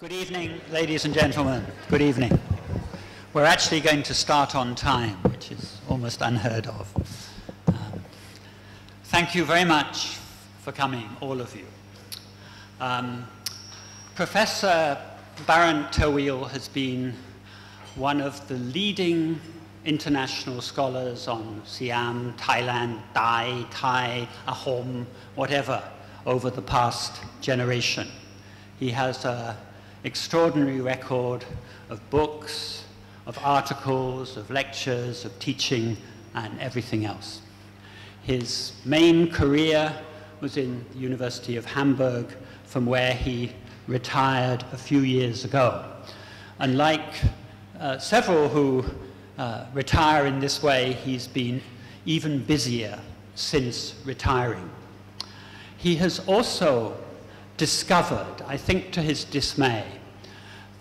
Good evening, ladies and gentlemen. Good evening. We're actually going to start on time, which is almost unheard of. Um, thank you very much for coming, all of you. Um, Professor Barend Terwiel has been one of the leading international scholars on Siam, Thailand, Thai, Thai, Ahom, whatever, over the past generation. He has an extraordinary record of books, of articles, of lectures, of teaching, and everything else. His main career was in the University of Hamburg, from where he retired a few years ago. And like uh, several who uh, retire in this way, he's been even busier since retiring. He has also discovered, I think to his dismay,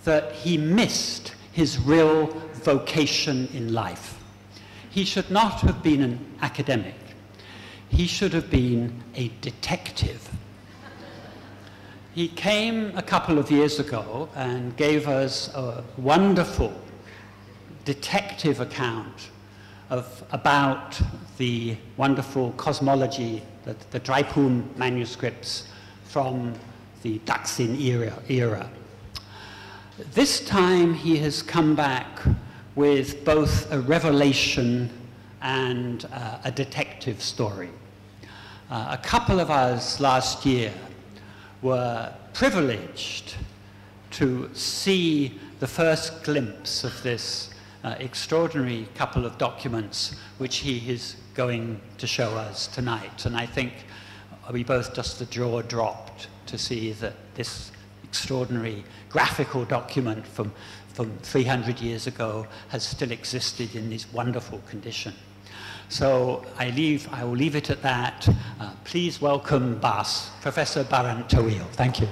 that he missed his real vocation in life. He should not have been an academic. He should have been a detective. He came a couple of years ago and gave us a wonderful detective account of, about the wonderful cosmology, the, the Traiphum manuscripts from the Taksin era, era. This time he has come back with both a revelation and uh, a detective story. Uh, a couple of us last year were privileged to see the first glimpse of this uh, extraordinary couple of documents which he is going to show us tonight. And I think we both just the jaw dropped to see that this extraordinary graphical document from, from 300 years ago has still existed in this wonderful condition. So I, leave, I will leave it at that. Uh, please welcome Bas, Professor Barend Terwiel. Thank you.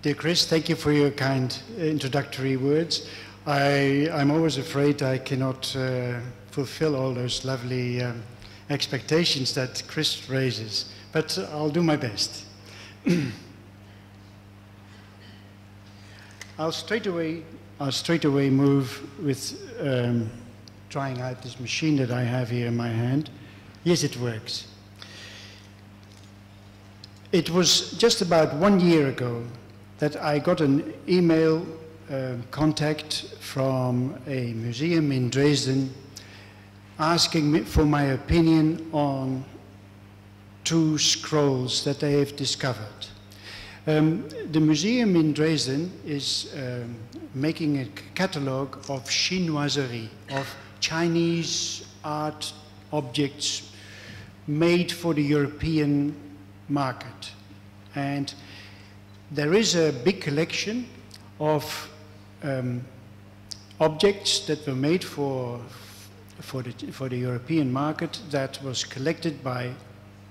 Dear Chris, thank you for your kind introductory words. I, am always afraid I cannot uh, fulfill all those lovely um, expectations that Chris raises, but I'll do my best. I'll straight away, I'll straight away move with um, trying out this machine that I have here in my hand. Yes, it works. It was just about one year ago that I got an email uh, contact from a museum in Dresden asking me for my opinion on two scrolls that they have discovered. Um, the museum in Dresden is um, making a catalogue of chinoiserie, of Chinese art objects made for the European market. And there is a big collection of um, objects that were made for, for, the, for the European market that was collected by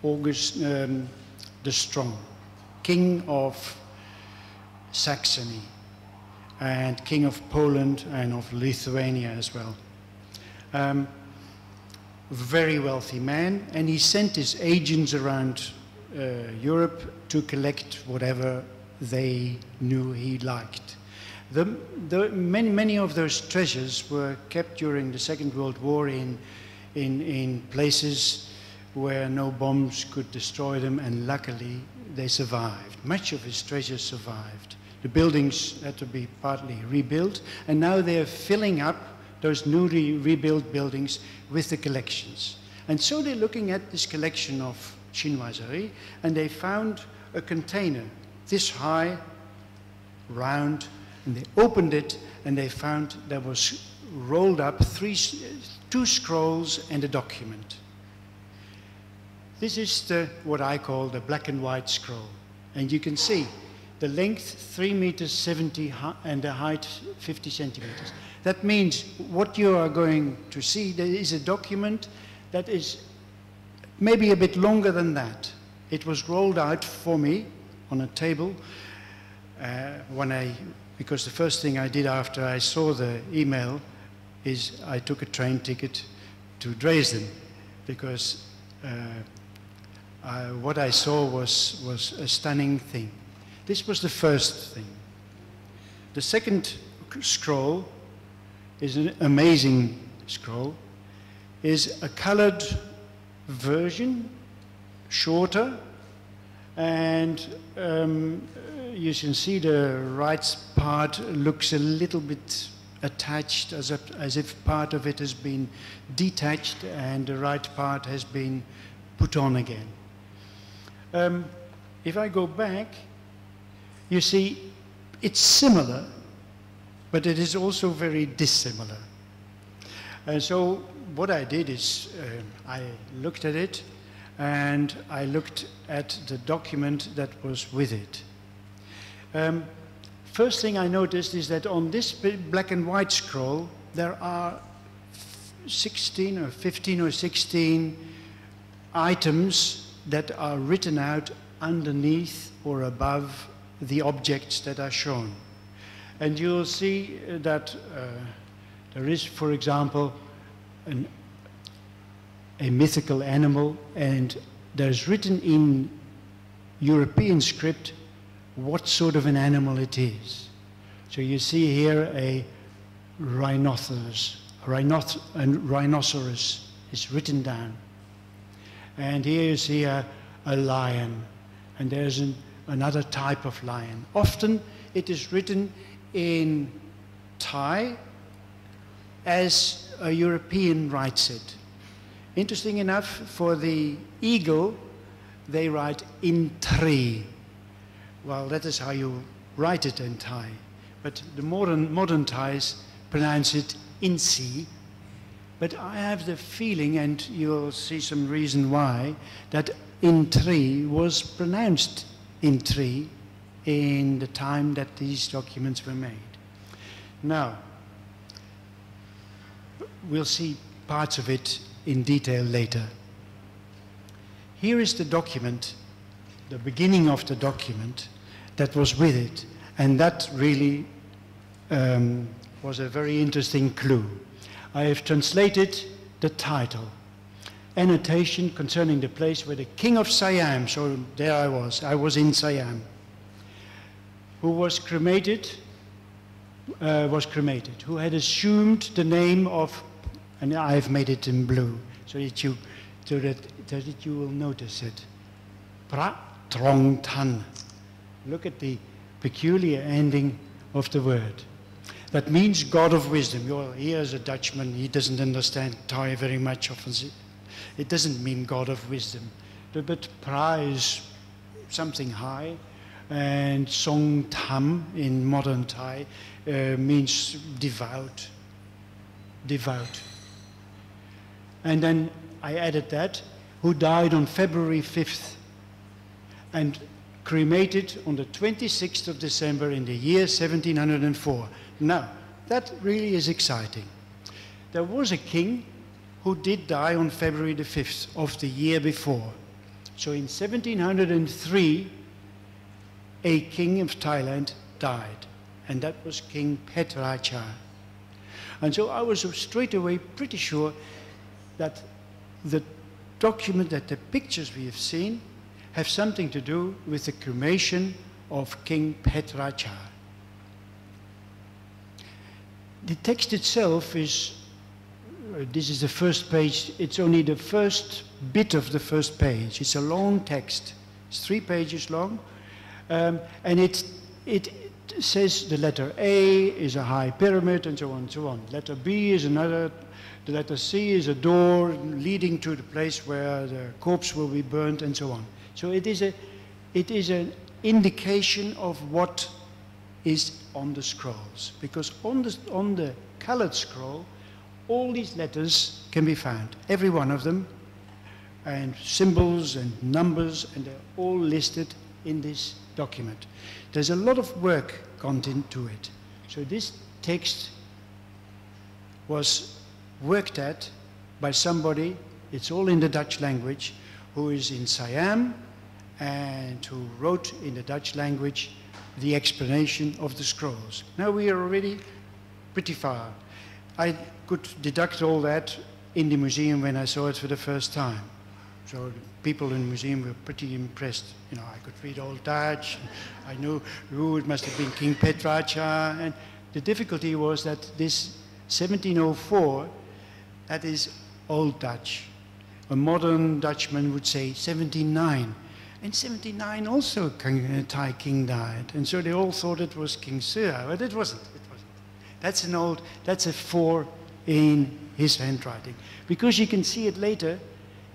August um, the Strong, king of Saxony and king of Poland and of Lithuania as well. Um, very wealthy man, and he sent his agents around uh, Europe to collect whatever they knew he liked. The, the, many, many of those treasures were kept during the Second World War in, in, in places where no bombs could destroy them, and luckily they survived. Much of his treasures survived. The buildings had to be partly rebuilt, and now they're filling up those newly rebuilt buildings with the collections. And so they're looking at this collection of chinoiserie, and they found a container this high, round, and they opened it and they found there was rolled up three, two scrolls and a document. This is the, what I call the black and white scroll. And you can see the length 3 meters 70 and the height 50 centimeters. That means what you are going to see, there is a document that is maybe a bit longer than that. It was rolled out for me on a table uh, when I because the first thing I did after I saw the email is I took a train ticket to Dresden because uh, I, what I saw was, was a stunning thing. This was the first thing. The second scroll is an amazing scroll, is a colored version, shorter, and um, you can see the right part looks a little bit attached as, a, as if part of it has been detached and the right part has been put on again. Um, if I go back, you see it's similar, but it is also very dissimilar. And so what I did is uh, I looked at it and I looked at the document that was with it. Um, first thing I noticed is that on this black and white scroll, there are 16 or 15 or 16 items that are written out underneath or above the objects that are shown. And you'll see that uh, there is, for example, an a mythical animal, and there's written in European script what sort of an animal it is. So you see here a rhinoceros, rhinoc rhinoceros is written down. And here you see a, a lion, and there's an, another type of lion. Often it is written in Thai as a European writes it. Interesting enough, for the eagle, they write in tree. Well, that is how you write it in Thai. But the modern, modern Thais pronounce it in si. But I have the feeling, and you'll see some reason why, that in tree was pronounced in tree in the time that these documents were made. Now, we'll see parts of it in detail later. Here is the document, the beginning of the document that was with it, and that really um, was a very interesting clue. I have translated the title, Annotation concerning the place where the king of Siam, so there I was, I was in Siam, who was cremated, uh, was cremated, who had assumed the name of and I've made it in blue so that you, so that, so that you will notice it. Pra Trong Tan. Look at the peculiar ending of the word. That means God of wisdom. You're here as a Dutchman, he doesn't understand Thai very much. Often. It doesn't mean God of wisdom. But pra is something high, and Song Tam in modern Thai uh, means devout. Devout. And then I added that, who died on February 5th and cremated on the 26th of December in the year 1704. Now, that really is exciting. There was a king who did die on February the 5th of the year before. So in 1703, a king of Thailand died, and that was King Phetracha. And so I was straight away pretty sure that the document, that the pictures we have seen have something to do with the cremation of King Phetracha. The text itself is, uh, this is the first page, it's only the first bit of the first page. It's a long text, it's three pages long, um, and it, it says the letter A is a high pyramid and so on and so on. Letter B is another the letter C is a door leading to the place where the corpse will be burnt and so on. So it is, a, it is an indication of what is on the scrolls. Because on the, on the colored scroll, all these letters can be found, every one of them, and symbols and numbers, and they're all listed in this document. There's a lot of work gone into it. So this text was worked at by somebody, it's all in the Dutch language, who is in Siam and who wrote in the Dutch language the explanation of the scrolls. Now we are already pretty far. I could deduct all that in the museum when I saw it for the first time. So people in the museum were pretty impressed. You know, I could read Old Dutch. I knew who it must have been King Phetracha. And the difficulty was that this 1704, that is Old Dutch. A modern Dutchman would say 79. In 79 also King, uh, Thai king died. And so they all thought it was King Sura, but it wasn't. It wasn't. That's an old, that's a four in his handwriting. Because you can see it later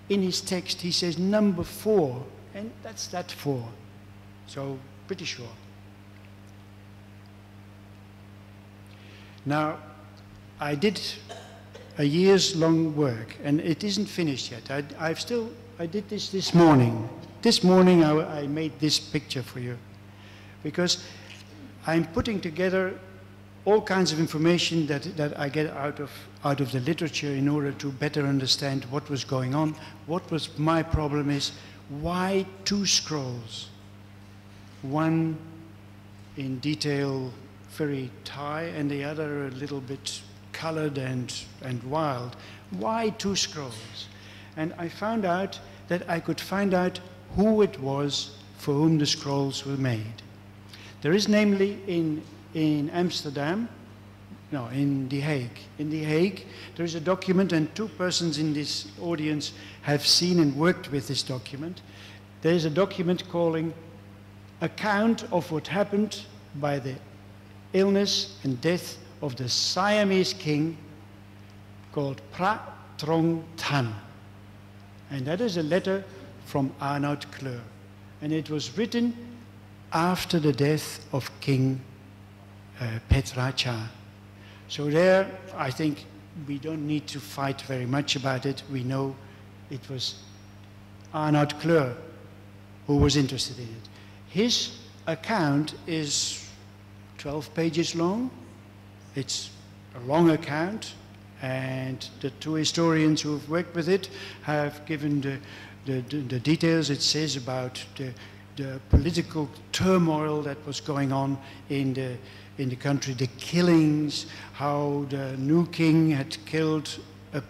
in his text, he says number four, and that's that four. So, pretty sure. Now, I did a year's long work, and it isn't finished yet. I, I've still, I did this this morning. This morning I, I made this picture for you because I'm putting together all kinds of information that, that I get out of, out of the literature in order to better understand what was going on. What was my problem is, why two scrolls? One in detail very Thai and the other a little bit colored and, and wild. Why two scrolls? And I found out that I could find out who it was for whom the scrolls were made. There is namely in in Amsterdam, no, in The Hague. In The Hague, there is a document, and two persons in this audience have seen and worked with this document. There is a document calling Account of what happened by the illness and death of the Siamese king called Pra Trong Tan. And that is a letter from Arnoud Kleur. And it was written after the death of King uh, Phetracha. So there, I think we don't need to fight very much about it. We know it was Arnoud Kleur who was interested in it. His account is 12 pages long. It's a long account, and the two historians who have worked with it have given the, the, the, details. It says about the, the political turmoil that was going on in the in the country, the killings, how the new king had killed a,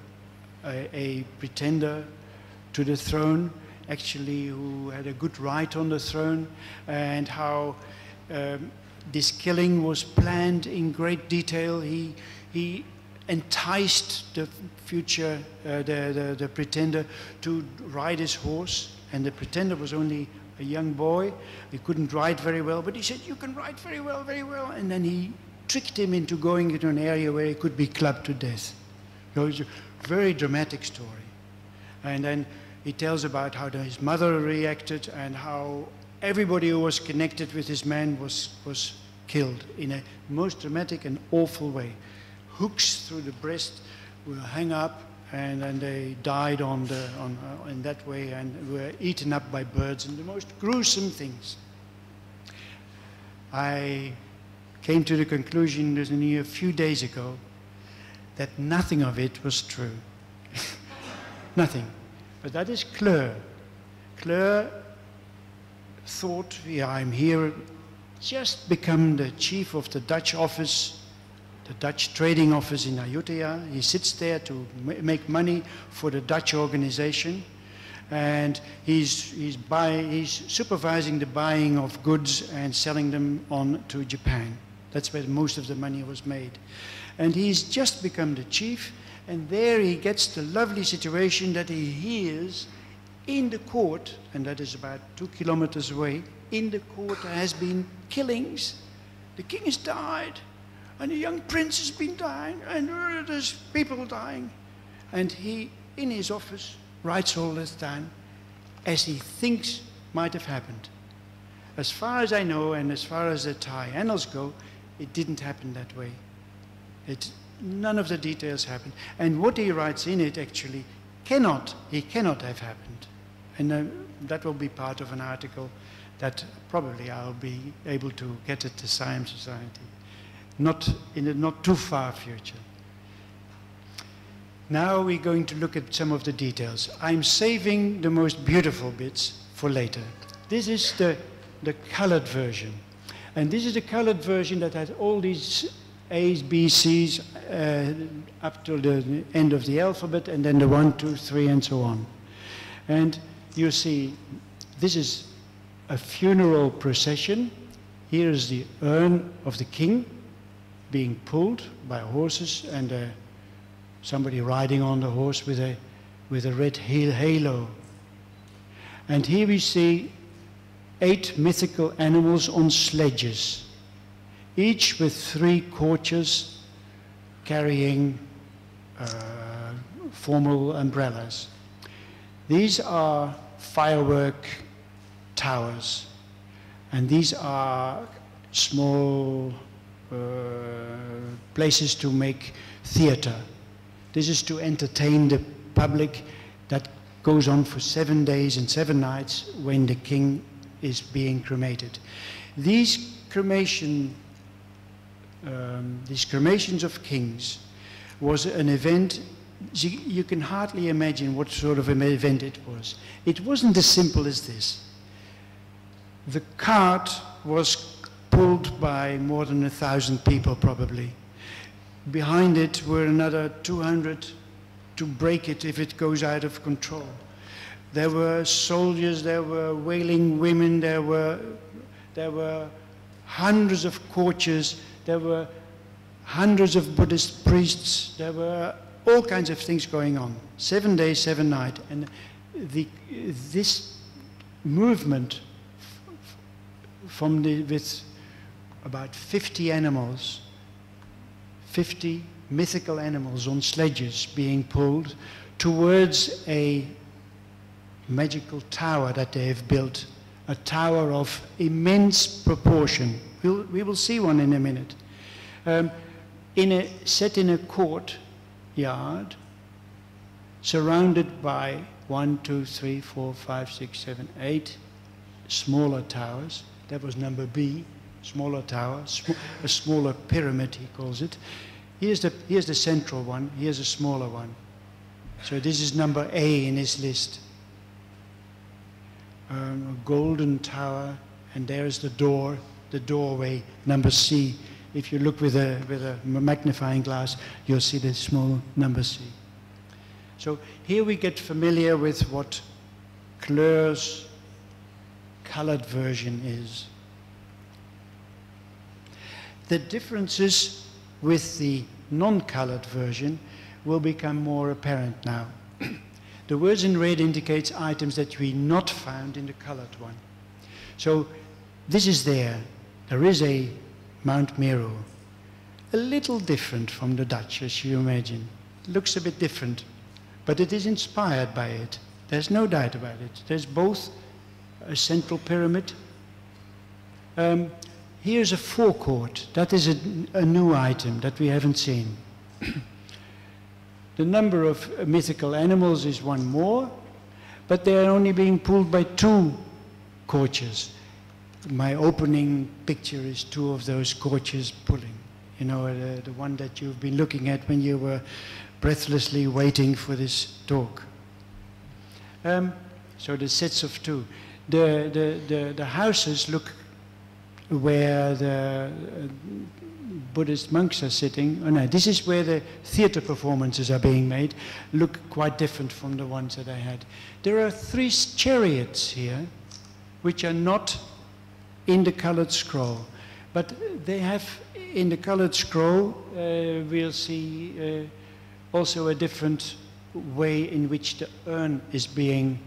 a, a pretender to the throne, actually, who had a good right on the throne, and how um, this killing was planned in great detail. He, he enticed the future, uh, the, the, the pretender, to ride his horse, and the pretender was only a young boy. He couldn't ride very well, but he said, You can ride very well, very well. And then he tricked him into going into an area where he could be clubbed to death. So it's a very dramatic story. And then he tells about how his mother reacted and how everybody who was connected with this man was, was killed in a most dramatic and awful way. Hooks through the breast were hung up and then they died on the, on, uh, in that way and were eaten up by birds and the most gruesome things. I came to the conclusion only a few days ago that nothing of it was true. nothing. But that is Kleur. Kleur thought, I'm here, just become the chief of the Dutch office the Dutch trading office in Ayutthaya. He sits there to make money for the Dutch organization. And he's, he's, buy, he's supervising the buying of goods and selling them on to Japan. That's where most of the money was made. And he's just become the chief, and there he gets the lovely situation that he hears in the court, and that is about two kilometers away, in the court there has been killings. The king has died and a young prince has been dying, and there's people dying. And he, in his office, writes all this down as he thinks might have happened. As far as I know, and as far as the Thai annals go, it didn't happen that way. It, none of the details happened. And what he writes in it actually cannot, he cannot have happened. And uh, that will be part of an article that probably I'll be able to get at the Siam Society not in the not too far future. Now we're going to look at some of the details. I'm saving the most beautiful bits for later. this is the, the colored version. And this is the colored version that has all these A's, B's, C's uh, up to the end of the alphabet, and then the one, two, three, and so on. And you see, this is a funeral procession. Here is the urn of the king being pulled by horses and uh, somebody riding on the horse with a, with a red halo. And here we see eight mythical animals on sledges, each with three courtiers carrying uh, formal umbrellas. These are firework towers, and these are small uh, places to make theater. This is to entertain the public that goes on for seven days and seven nights when the king is being cremated. These cremation, um, these cremations of kings was an event you can hardly imagine what sort of an event it was. It wasn't as simple as this. The cart was pulled by more than a thousand people probably. Behind it were another 200 to break it if it goes out of control. There were soldiers, there were wailing women, there were, there were hundreds of courtiers, there were hundreds of Buddhist priests, there were all kinds of things going on. Seven days, seven nights. And the, this movement from the, with about 50 animals, 50 mythical animals on sledges being pulled towards a magical tower that they have built, a tower of immense proportion. We'll, we will see one in a minute. Um, in a, set in a court yard, surrounded by one, two, three, four, five, six, seven, eight smaller towers. That was number B, smaller tower, sm a smaller pyramid, he calls it. Here's the, here's the central one, here's a smaller one. So this is number A in his list. Um, a golden tower, and there's the door, the doorway, number C. If you look with a, with a magnifying glass, you'll see the small number C. So here we get familiar with what Kleur's colored version is. The differences with the non-colored version will become more apparent now. the words in red indicates items that we not found in the colored one. So this is there. There is a Mount Meru. A little different from the Dutch, as you imagine. Looks a bit different, but it is inspired by it. There's no doubt about it. There's both a central pyramid. Um, here's a forecourt. That is a, a new item that we haven't seen. the number of mythical animals is one more, but they are only being pulled by two courtiers my opening picture is two of those courtiers pulling. You know, the, the one that you've been looking at when you were breathlessly waiting for this talk. Um, so the sets of two. The, the, the, the houses look where the uh, Buddhist monks are sitting. Oh no, this is where the theater performances are being made. Look quite different from the ones that I had. There are three chariots here, which are not in the colored scroll. But they have, in the colored scroll, uh, we'll see uh, also a different way in which the urn is being,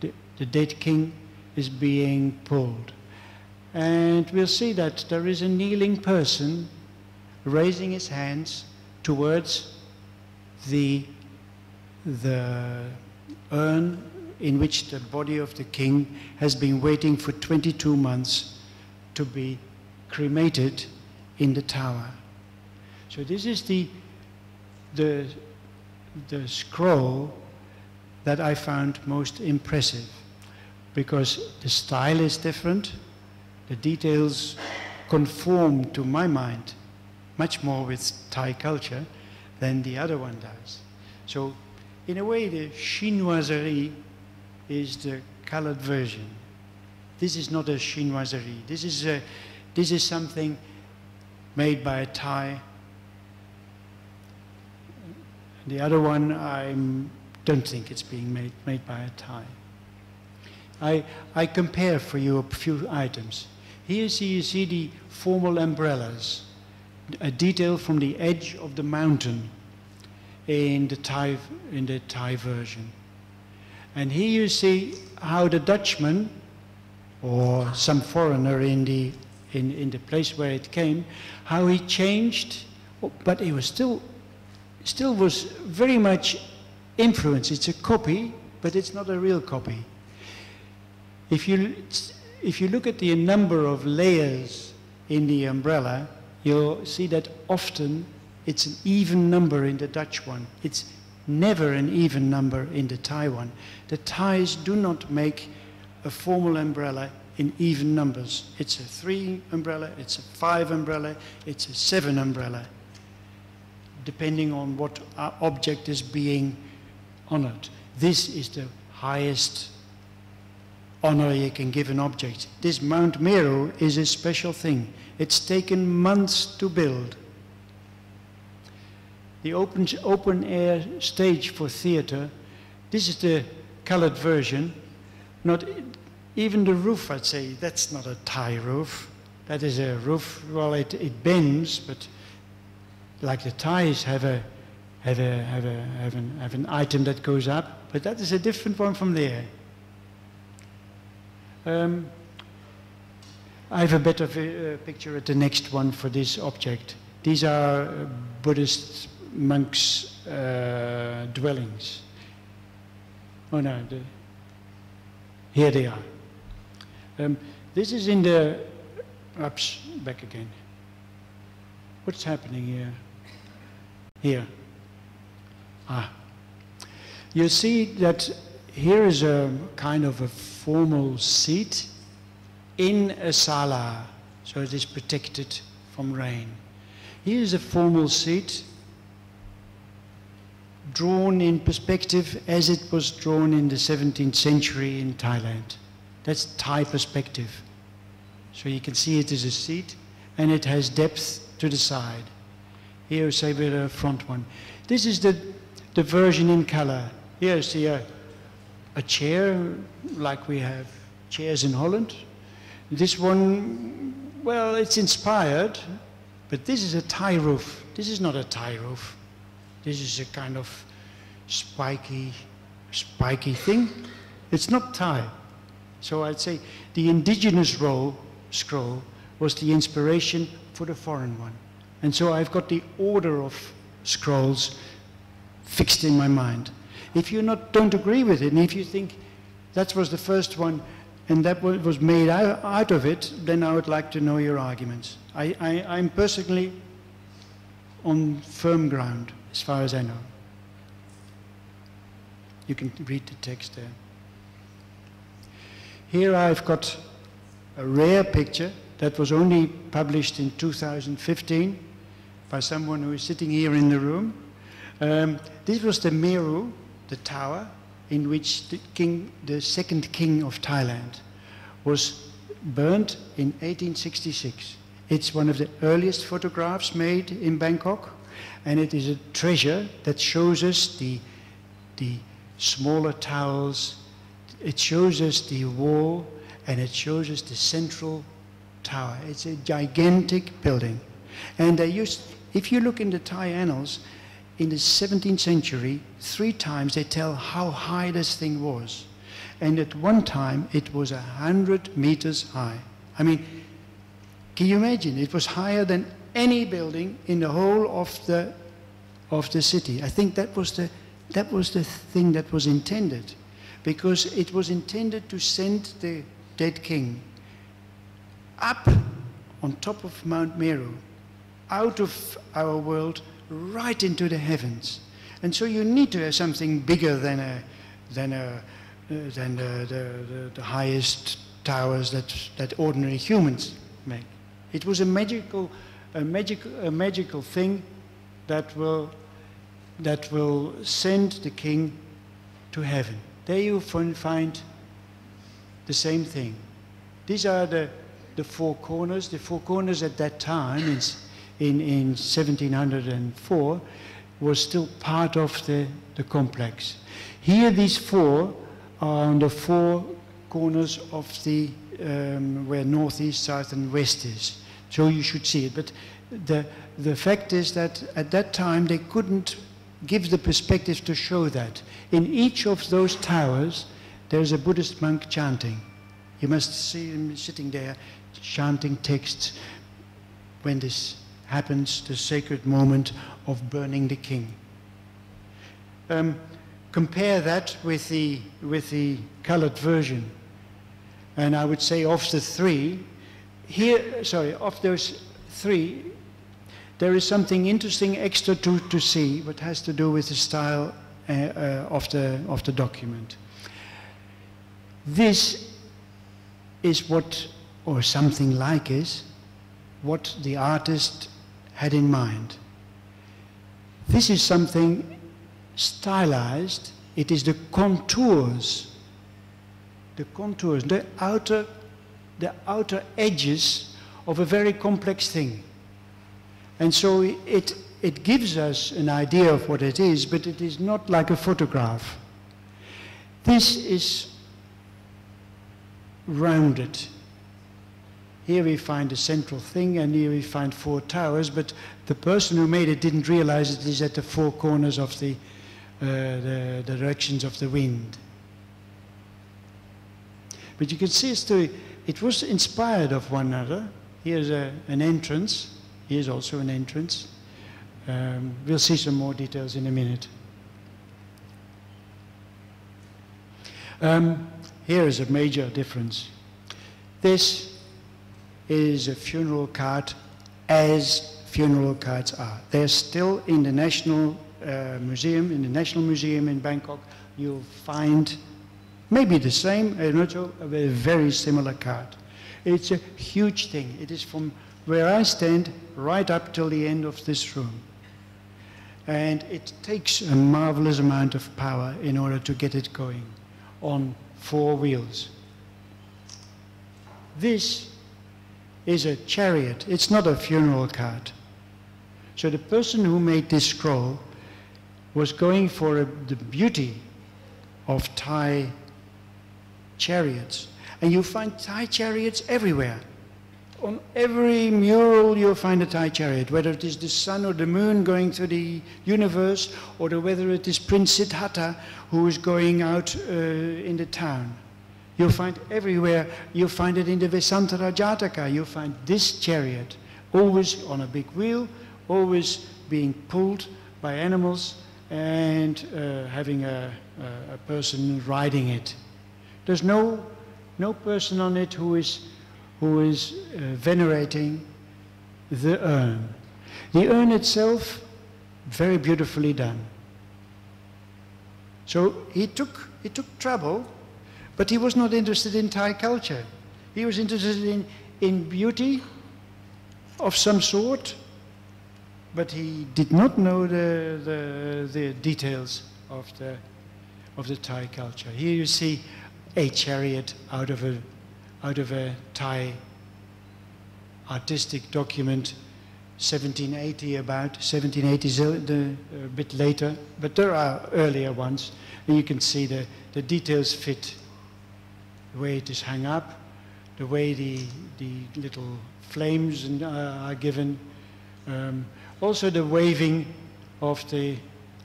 the, the dead king is being pulled. And we'll see that there is a kneeling person raising his hands towards the, the urn in which the body of the king has been waiting for 22 months to be cremated in the tower. So this is the, the, the scroll that I found most impressive because the style is different, the details conform to my mind much more with Thai culture than the other one does. So in a way, the chinoiserie is the colored version. This is not a chinoiserie. This is, a, this is something made by a Thai. The other one, I don't think it's being made, made by a Thai. I, I compare for you a few items. Here you see, you see the formal umbrellas, a detail from the edge of the mountain in the Thai, in the Thai version. And here you see how the Dutchman or some foreigner in the, in, in the place where it came, how he changed, but it was still, still was very much influenced. It's a copy, but it's not a real copy. If you, if you look at the number of layers in the umbrella, you'll see that often it's an even number in the Dutch one. It's never an even number in the Taiwan. The Thais do not make a formal umbrella in even numbers. It's a three umbrella, it's a five umbrella, it's a seven umbrella, depending on what object is being honored. This is the highest honor you can give an object. This Mount Meru is a special thing. It's taken months to build the open, open air stage for theater. This is the colored version. Not even the roof, I'd say, that's not a Thai roof. That is a roof, well, it, it bends, but like the Thais have a, have, a, have, a, have, an, have an item that goes up, but that is a different one from there. Um, I have a better uh, picture at the next one for this object. These are uh, Buddhist monks' uh, dwellings. Oh no, the, here they are. Um, this is in the, ups, back again. What's happening here? Here. Ah. You see that here is a kind of a formal seat in a sala, so it is protected from rain. Here is a formal seat drawn in perspective as it was drawn in the 17th century in Thailand. That's Thai perspective. So you can see it is a seat and it has depth to the side. Here, say with a front one. This is the, the version in color. Here is see a, a chair like we have chairs in Holland. This one, well, it's inspired, but this is a Thai roof. This is not a Thai roof. This is a kind of spiky, spiky thing. It's not Thai. So I'd say the indigenous roll, scroll was the inspiration for the foreign one. And so I've got the order of scrolls fixed in my mind. If you not, don't agree with it, and if you think that was the first one and that was made out of it, then I would like to know your arguments. I, I, I'm personally on firm ground as far as I know. You can read the text there. Here I've got a rare picture that was only published in 2015 by someone who is sitting here in the room. Um, this was the Meru, the tower, in which the, king, the second king of Thailand was burnt in 1866. It's one of the earliest photographs made in Bangkok and it is a treasure that shows us the, the smaller towers, it shows us the wall, and it shows us the central tower. It's a gigantic building. And they used, if you look in the Thai annals, in the 17th century, three times they tell how high this thing was. And at one time, it was 100 meters high. I mean, can you imagine? It was higher than any building in the whole of the, of the city. I think that was, the, that was the thing that was intended because it was intended to send the dead king up on top of Mount Meru, out of our world, right into the heavens. And so you need to have something bigger than, a, than, a, uh, than the, the, the, highest towers that, that ordinary humans make. It was a magical a, magic, a magical thing that will, that will send the king to heaven. There you find the same thing. These are the, the four corners. The four corners at that time, in, in, in 1704, was still part of the, the complex. Here, these four are on the four corners of the um, where north, east, south, and west is. So you should see it. But the, the fact is that at that time they couldn't give the perspective to show that. In each of those towers, there's a Buddhist monk chanting. You must see him sitting there chanting texts when this happens, the sacred moment of burning the king. Um, compare that with the, with the colored version. And I would say of the three, here, sorry, of those three, there is something interesting extra to, to see, what has to do with the style uh, uh, of, the, of the document. This is what, or something like is, what the artist had in mind. This is something stylized. It is the contours the contours, the outer, the outer edges of a very complex thing. And so it, it gives us an idea of what it is, but it is not like a photograph. This is rounded. Here we find a central thing, and here we find four towers, but the person who made it didn't realize it is at the four corners of the, uh, the, directions of the wind. But you can see it was inspired of one another. Here's a, an entrance. Here's also an entrance. Um, we'll see some more details in a minute. Um, here is a major difference. This is a funeral cart as funeral carts are. They're still in the National uh, Museum, in the National Museum in Bangkok. You'll find Maybe the same, and also a very similar card. It's a huge thing. It is from where I stand right up till the end of this room. And it takes a marvelous amount of power in order to get it going on four wheels. This is a chariot. It's not a funeral cart. So the person who made this scroll was going for a, the beauty of Thai chariots. And you find Thai chariots everywhere. On every mural you'll find a Thai chariot, whether it is the sun or the moon going through the universe, or whether it is Prince Siddhartha who is going out uh, in the town. You'll find everywhere, you'll find it in the Vessantara Jataka, you'll find this chariot, always on a big wheel, always being pulled by animals and uh, having a, a, a person riding it. There's no, no person on it who is, who is uh, venerating the urn. The urn itself, very beautifully done. So he took, he took trouble, but he was not interested in Thai culture. He was interested in, in beauty of some sort, but he did not know the, the, the details of the, of the Thai culture. Here you see a chariot out of a, out of a Thai artistic document, 1780 about, 1780 is a, a bit later, but there are earlier ones, and you can see the, the details fit, the way it is hung up, the way the, the little flames and, uh, are given, um, also the waving of the,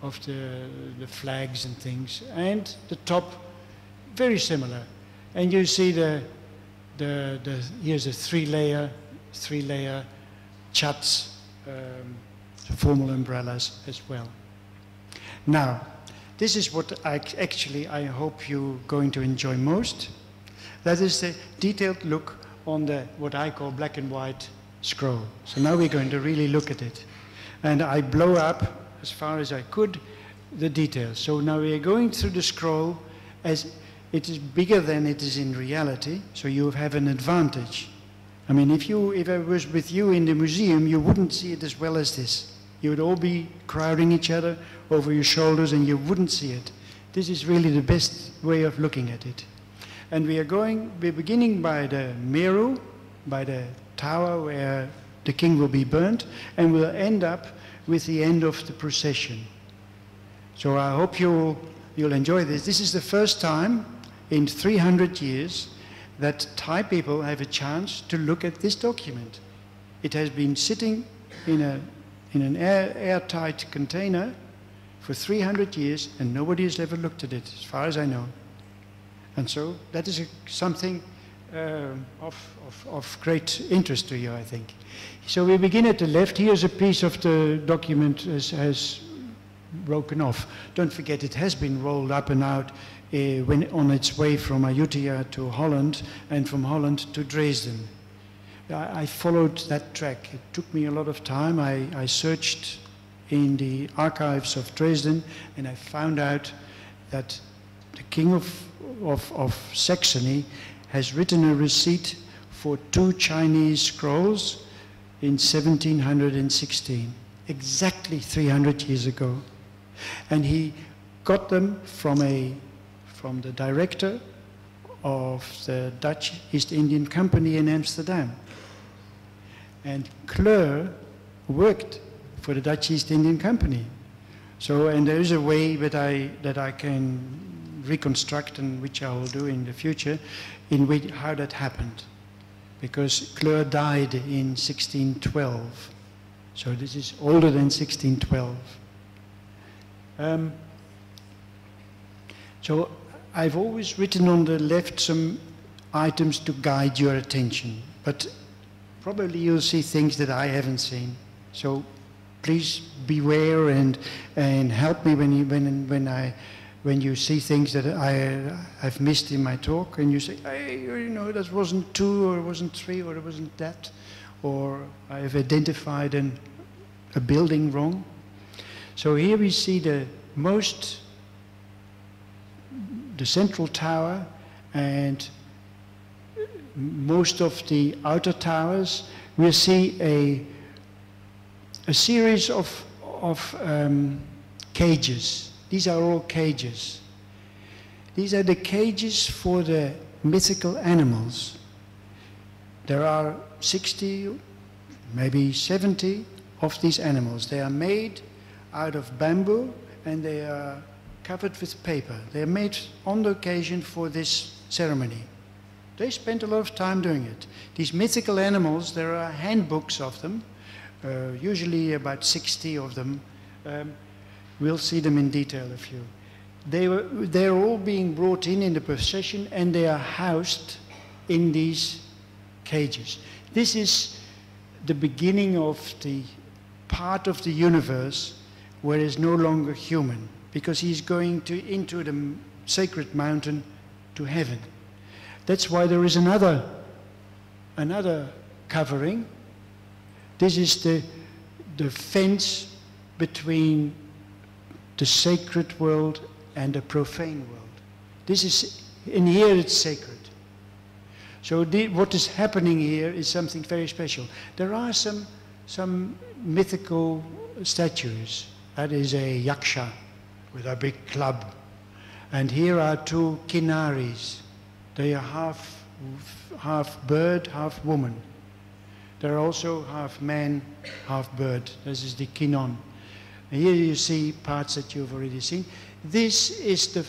of the, the flags and things, and the top very similar. And you see the, the, the here's a three-layer, three-layer chats, um, formal umbrellas as well. Now, this is what I actually I hope you're going to enjoy most. That is the detailed look on the what I call black and white scroll. So now we're going to really look at it. And I blow up as far as I could the details. So now we are going through the scroll as it is bigger than it is in reality, so you have an advantage. I mean, if, you, if I was with you in the museum, you wouldn't see it as well as this. You would all be crowding each other over your shoulders and you wouldn't see it. This is really the best way of looking at it. And we are going, we're beginning by the Meru, by the tower where the king will be burnt, and we'll end up with the end of the procession. So I hope you'll, you'll enjoy this. This is the first time in 300 years that Thai people have a chance to look at this document. It has been sitting in, a, in an air, airtight container for 300 years and nobody has ever looked at it, as far as I know. And so that is a, something uh, of, of, of great interest to you, I think. So we begin at the left. Here's a piece of the document as has broken off. Don't forget, it has been rolled up and out Eh, when on its way from Ayutthaya to Holland and from Holland to Dresden. I, I, followed that track. It took me a lot of time. I, I searched in the archives of Dresden and I found out that the king of, of, of Saxony has written a receipt for two Chinese scrolls in 1716, exactly 300 years ago. And he got them from, a, from the director of the Dutch East Indian Company in Amsterdam. And Cleur worked for the Dutch East Indian Company. So, and there is a way that I, that I can reconstruct and which I will do in the future in which, how that happened. Because Cleur died in 1612. So this is older than 1612. Um, so I've always written on the left some items to guide your attention, but probably you'll see things that I haven't seen. So please beware and, and help me when, you, when, when, I, when you see things that I, I've missed in my talk and you say, hey, you know, that wasn't two or it wasn't three or it wasn't that, or I've identified an, a building wrong. So here we see the most, the central tower and most of the outer towers. We see a, a series of, of um, cages. These are all cages. These are the cages for the mythical animals. There are 60, maybe 70 of these animals. They are made out of bamboo and they are covered with paper. They are made on the occasion for this ceremony. They spent a lot of time doing it. These mythical animals, there are handbooks of them, uh, usually about 60 of them. Um, we'll see them in detail a few. They were, they're all being brought in in the procession and they are housed in these cages. This is the beginning of the part of the universe where it's no longer human because he's going to, into the sacred mountain to heaven. That's why there is another, another covering. This is the, the fence between the sacred world and the profane world. This is, in here it's sacred. So the, what is happening here is something very special. There are some, some mythical statues that is a yaksha with a big club. And here are two kinaris. They are half, half bird, half woman. They're also half man, half bird. This is the kinon. And here you see parts that you've already seen. This is the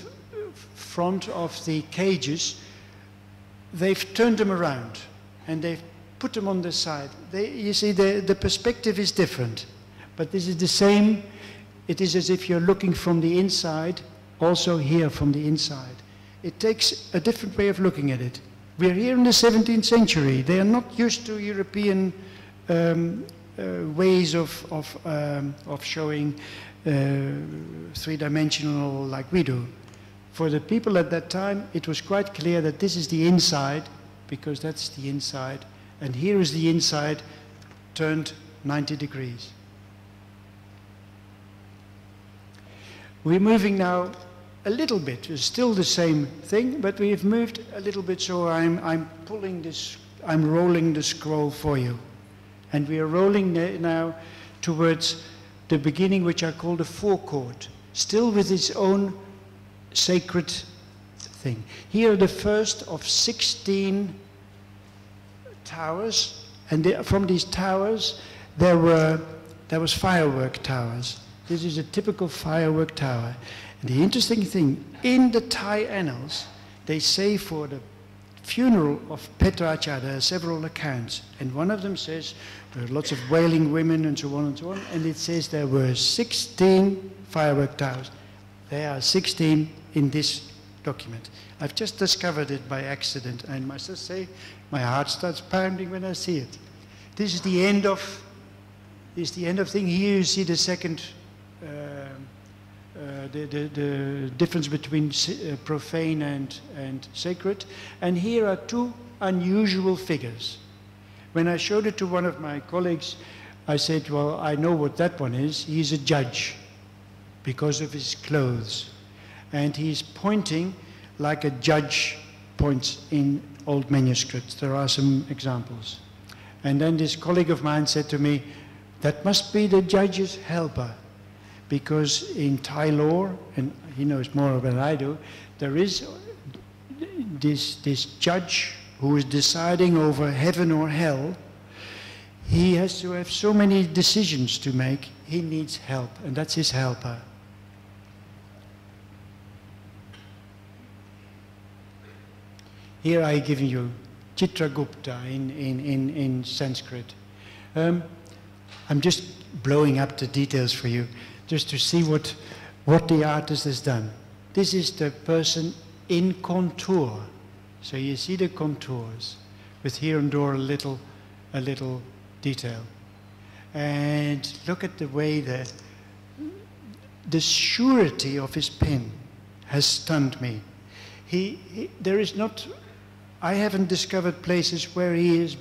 front of the cages. They've turned them around and they've put them on the side. They, you see, the, the perspective is different. But this is the same it is as if you're looking from the inside, also here from the inside. It takes a different way of looking at it. We're here in the 17th century. They are not used to European um, uh, ways of, of, um, of showing uh, three-dimensional like we do. For the people at that time, it was quite clear that this is the inside, because that's the inside, and here is the inside turned 90 degrees. We're moving now a little bit. It's still the same thing, but we've moved a little bit, so I'm, I'm pulling this, I'm rolling the scroll for you. And we are rolling now towards the beginning, which I call the forecourt, still with its own sacred thing. Here are the first of 16 towers, and the, from these towers there were there was firework towers. This is a typical firework tower. And the interesting thing, in the Thai annals, they say for the funeral of Phetracha, there are several accounts. And one of them says there are lots of wailing women and so on and so on. And it says there were 16 firework towers. There are 16 in this document. I've just discovered it by accident. And I must say, my heart starts pounding when I see it. This is the end of, this is the end of thing. Here you see the second the, the, the, difference between uh, profane and, and sacred. And here are two unusual figures. When I showed it to one of my colleagues, I said, well, I know what that one is. He's a judge because of his clothes. And he's pointing like a judge points in old manuscripts. There are some examples. And then this colleague of mine said to me, that must be the judge's helper because in Thai law, and he knows more than I do, there is this, this judge who is deciding over heaven or hell. He has to have so many decisions to make, he needs help, and that's his helper. Here I give you Chitragupta in, in, in, in Sanskrit. Um, I'm just blowing up the details for you just to see what, what the artist has done. This is the person in contour. So you see the contours with here and there a little, a little detail. And look at the way that the surety of his pen has stunned me. He, he, there is not, I haven't discovered places where he has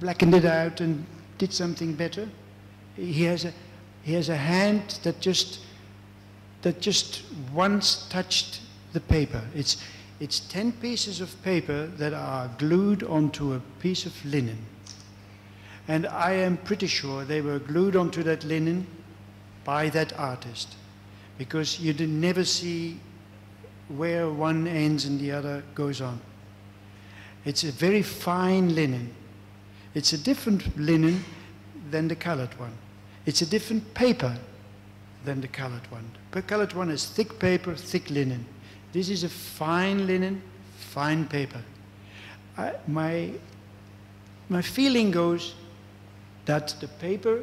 blackened it out and did something better. He has a, he has a hand that just that just once touched the paper. It's, it's 10 pieces of paper that are glued onto a piece of linen. And I am pretty sure they were glued onto that linen by that artist because you never see where one ends and the other goes on. It's a very fine linen. It's a different linen than the colored one. It's a different paper than the colored one. The colored one is thick paper, thick linen. This is a fine linen, fine paper. I, my, my feeling goes that the paper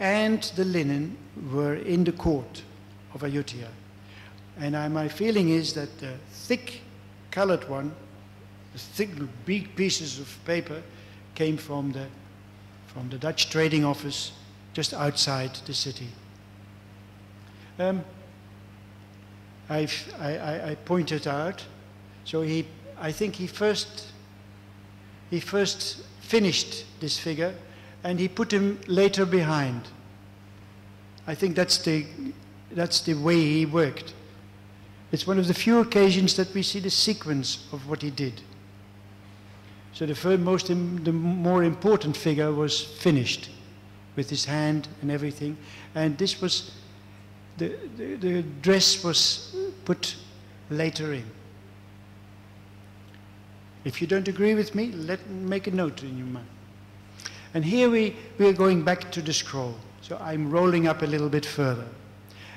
and the linen were in the court of Ayutthaya. And I, my feeling is that the thick colored one, the thick big pieces of paper, came from the, from the Dutch trading office just outside the city. Um, I, I, pointed out, so he, I think he first, he first finished this figure and he put him later behind. I think that's the, that's the way he worked. It's one of the few occasions that we see the sequence of what he did. So the, first, most, the more important figure was finished with his hand and everything. And this was, the, the, the dress was put later in. If you don't agree with me, let make a note in your mind. And here we, we are going back to the scroll. So I'm rolling up a little bit further.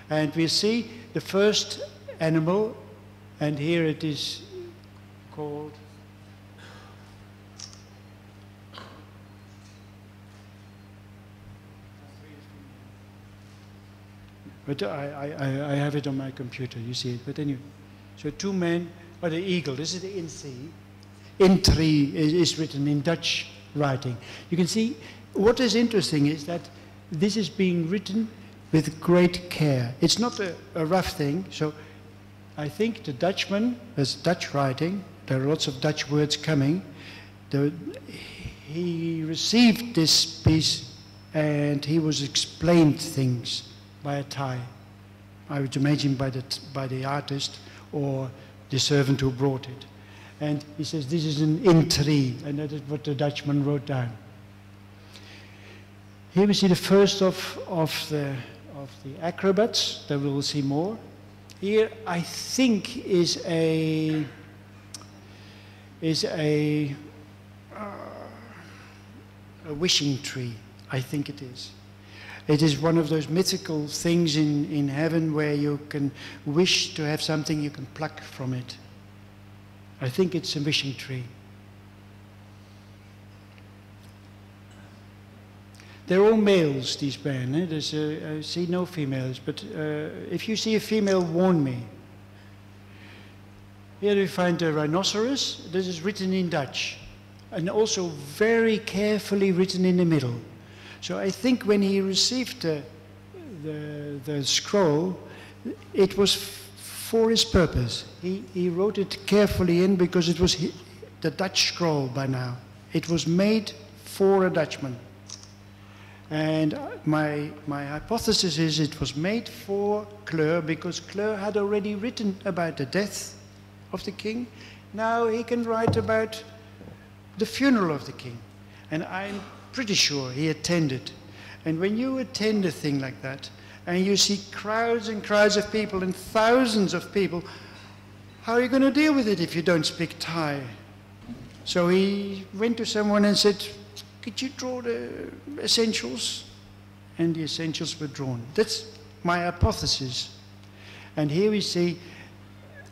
And we see the first animal, and here it is called But I, I, I have it on my computer, you see it. But anyway, so two men, or the eagle, this is the in sea. In tree is, is written in Dutch writing. You can see what is interesting is that this is being written with great care. It's not a, a rough thing. So I think the Dutchman, there's Dutch writing, there are lots of Dutch words coming. The, he received this piece and he was explained things by a Thai. I would imagine by the, by the artist or the servant who brought it. And he says, this is an in tree, and that is what the Dutchman wrote down. Here we see the first of, of, the, of the acrobats, that we will see more. here I think is a is a uh, a wishing tree. I think it is. It is one of those mythical things in, in heaven where you can wish to have something you can pluck from it. I think it's a wishing tree. They're all males, these men. Eh? There's a, I see no females, but uh, if you see a female, warn me. Here we find a rhinoceros. This is written in Dutch, and also very carefully written in the middle. So I think when he received the, the, the scroll, it was for his purpose. He, he wrote it carefully in because it was the Dutch scroll by now. It was made for a Dutchman. And uh, my, my hypothesis is it was made for Cleur because Cleur had already written about the death of the king. Now he can write about the funeral of the king. And I'm pretty sure he attended. And when you attend a thing like that, and you see crowds and crowds of people and thousands of people, how are you going to deal with it if you don't speak Thai? So he went to someone and said, could you draw the essentials? And the essentials were drawn. That's my hypothesis. And here we see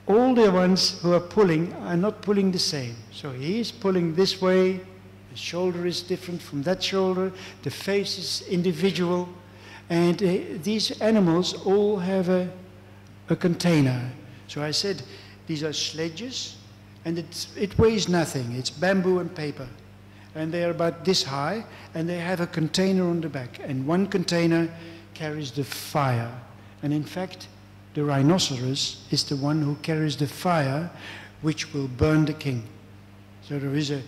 all the ones who are pulling are not pulling the same. So he is pulling this way, the shoulder is different from that shoulder, the face is individual, and uh, these animals all have a, a container. So I said, these are sledges, and it weighs nothing. It's bamboo and paper and they are about this high, and they have a container on the back. And one container carries the fire. And in fact, the rhinoceros is the one who carries the fire which will burn the king. So there is a,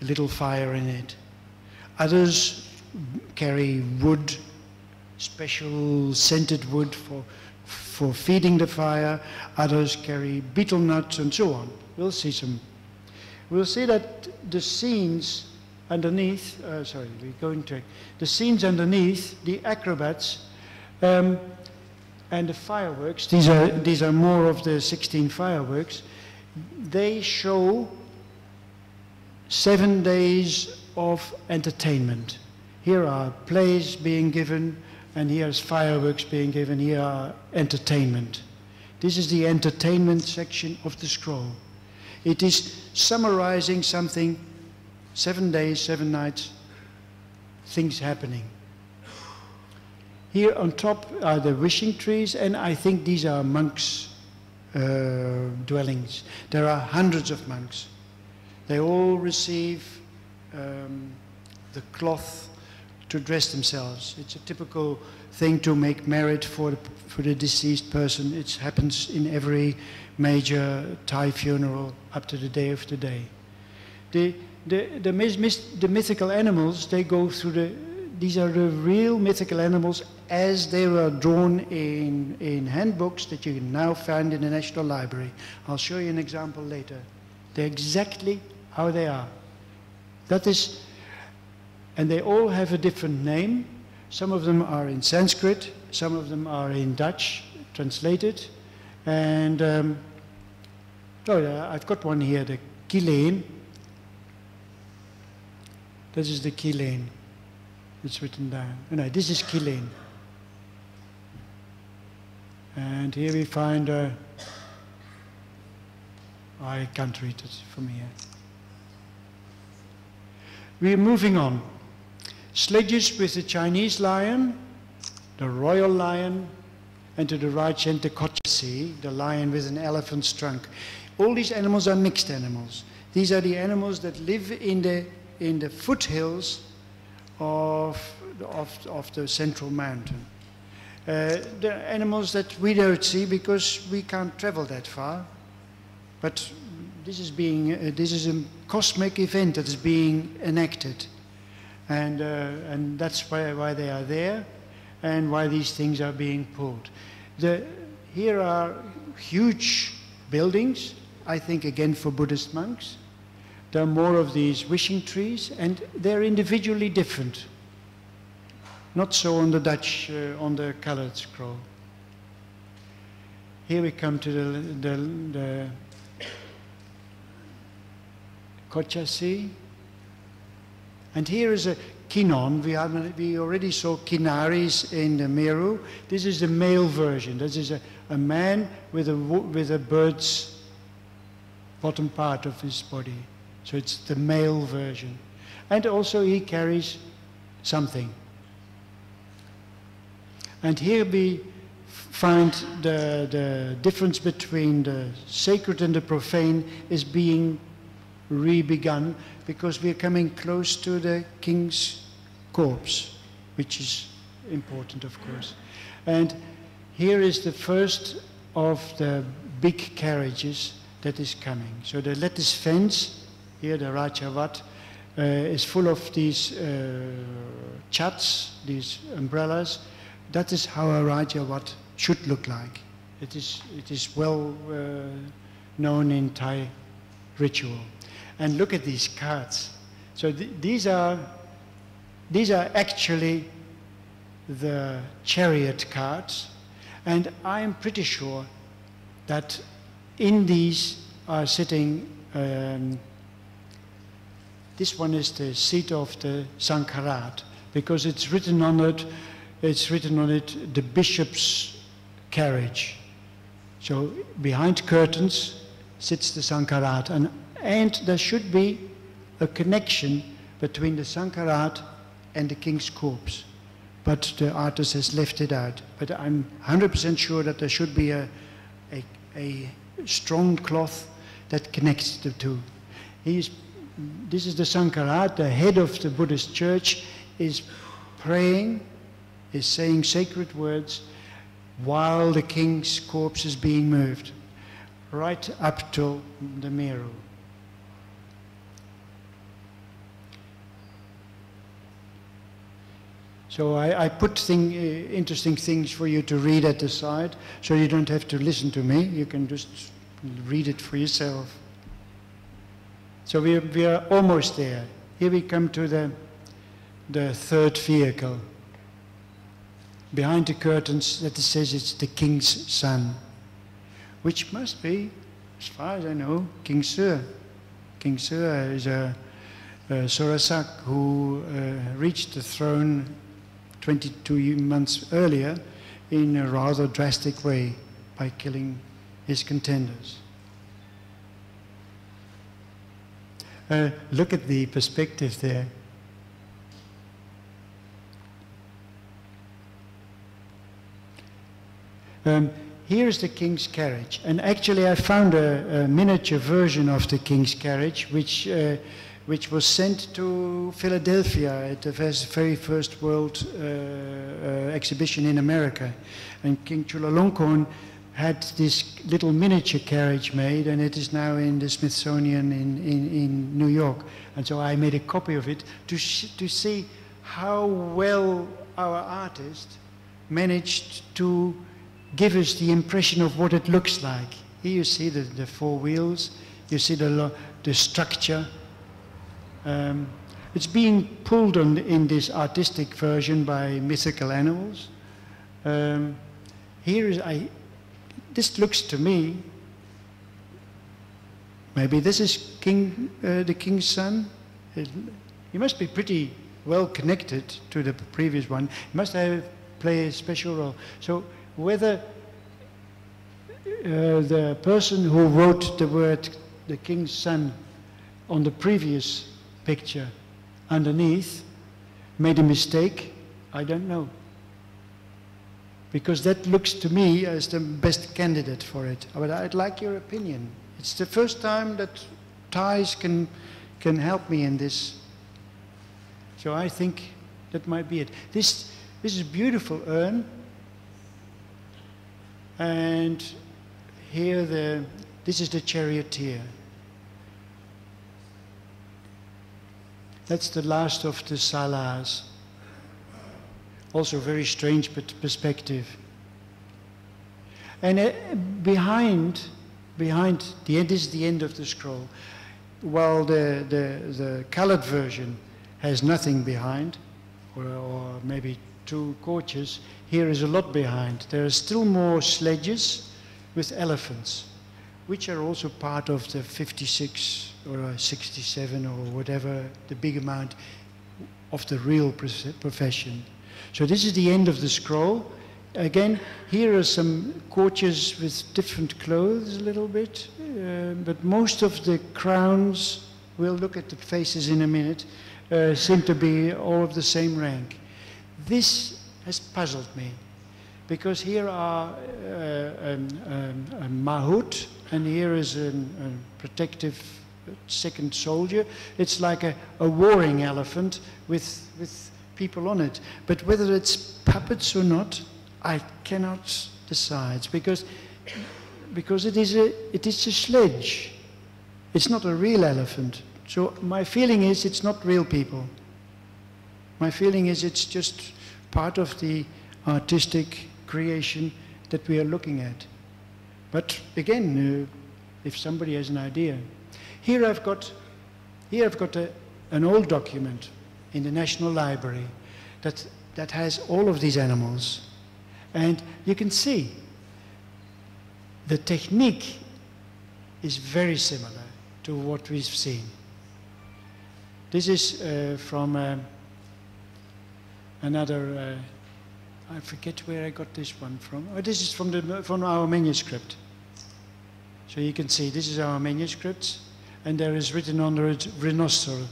a little fire in it. Others carry wood, special scented wood for, for feeding the fire. Others carry betel nuts and so on. We'll see some. We'll see that the scenes underneath, uh, sorry, we're going to, the scenes underneath, the acrobats, um, and the fireworks, these are, these are more of the 16 fireworks, they show seven days of entertainment. Here are plays being given, and here's fireworks being given, here are entertainment. This is the entertainment section of the scroll. It is summarizing something seven days, seven nights, things happening. Here on top are the wishing trees, and I think these are monks' uh, dwellings. There are hundreds of monks. They all receive um, the cloth to dress themselves. It's a typical thing to make merit for the, for the deceased person. It happens in every major Thai funeral up to the day of the day. The, the, the, the mythical animals, they go through the, these are the real mythical animals as they were drawn in, in handbooks that you can now find in the National Library. I'll show you an example later. They're exactly how they are. That is, and they all have a different name. Some of them are in Sanskrit, some of them are in Dutch, translated. And, um, oh, I've got one here, the Kileen. This is the key. It's written down. No, this is key. And here we find, uh, I can't read it from here. We're moving on. Sledges with the Chinese lion, the royal lion, and to the right Kochasi, the lion with an elephant's trunk. All these animals are mixed animals. These are the animals that live in the in the foothills of, of, of the central mountain. Uh, the animals that we don't see because we can't travel that far. But this is, being, uh, this is a cosmic event that is being enacted. And, uh, and that's why, why they are there and why these things are being pulled. The, here are huge buildings, I think again for Buddhist monks. There are more of these wishing trees, and they're individually different. Not so on the Dutch, uh, on the colored scroll. here we come to the, the, the Kochasi. And here is a Kinon. We, have, we already saw Kinaris in the Meru. This is the male version. This is a, a man with a, with a bird's bottom part of his body. So it's the male version. And also he carries something. And here we find the, the difference between the sacred and the profane is being re-begun because we're coming close to the king's corpse, which is important, of course. And here is the first of the big carriages that is coming. So the lattice fence, here the Rajawat, uh, is full of these uh, chats, these umbrellas. That is how a Rajawat should look like. It is, it is well uh, known in Thai ritual. And look at these cards. So th these, are, these are actually the chariot cards. And I'm pretty sure that in these are sitting, um, this one is the seat of the Sankarat, because it's written on it, it's written on it, the bishop's carriage. So behind curtains sits the Sankarat, and and there should be a connection between the Sankarat and the king's corpse. But the artist has left it out. But I'm 100% sure that there should be a, a, a strong cloth that connects the two. He's, this is the Sankarat, the head of the Buddhist church, is praying, is saying sacred words while the king's corpse is being moved, right up to the Meru. So I, I put thing, uh, interesting things for you to read at the side, so you don't have to listen to me. You can just read it for yourself. So we we are almost there. Here we come to the, the third vehicle. Behind the curtains, that says it's the king's son, which must be, as far as I know, King Sir. King Sir is a, a Sorasak who uh, reached the throne 22 months earlier in a rather drastic way by killing his contenders. Uh, look at the perspective there. Um, here is the king's carriage. And actually I found a, a miniature version of the king's carriage, which uh, which was sent to Philadelphia at the very first World uh, uh, Exhibition in America. And King Chulalongkorn had this little miniature carriage made, and it is now in the Smithsonian in, in, in New York. And so I made a copy of it to, to see how well our artist managed to give us the impression of what it looks like. Here you see the, the four wheels, you see the, the structure, um, it's being pulled on in this artistic version by mythical animals. Um, here is, I, this looks to me, maybe this is King, uh, the king's son. It, he must be pretty well connected to the previous one. He must have played a special role. So whether uh, the person who wrote the word the king's son on the previous picture underneath made a mistake, I don't know. Because that looks to me as the best candidate for it. But I'd like your opinion. It's the first time that Thais can, can help me in this. So I think that might be it. This, this is beautiful urn. And here the, this is the charioteer. That's the last of the salas. Also very strange perspective. And uh, behind, behind the end is the end of the scroll. While the, the, the colored version has nothing behind, or, or maybe two coaches, here is a lot behind. There are still more sledges with elephants, which are also part of the 56 or 67 or whatever the big amount of the real profession. So this is the end of the scroll. Again, here are some courtiers with different clothes a little bit, uh, but most of the crowns, we'll look at the faces in a minute, uh, seem to be all of the same rank. This has puzzled me because here are uh, um, um, a mahout and here is a protective second soldier. It's like a, a warring elephant with, with people on it. But whether it's puppets or not, I cannot decide because, because it, is a, it is a sledge. It's not a real elephant. So my feeling is it's not real people. My feeling is it's just part of the artistic creation that we are looking at. But again, uh, if somebody has an idea. Here I've got, here I've got a, an old document in the National Library that, that has all of these animals. And you can see the technique is very similar to what we've seen. This is uh, from uh, another, uh, I forget where I got this one from. Oh, this is from, the, from our manuscript. So you can see this is our manuscript, and there is written under it rhinocer,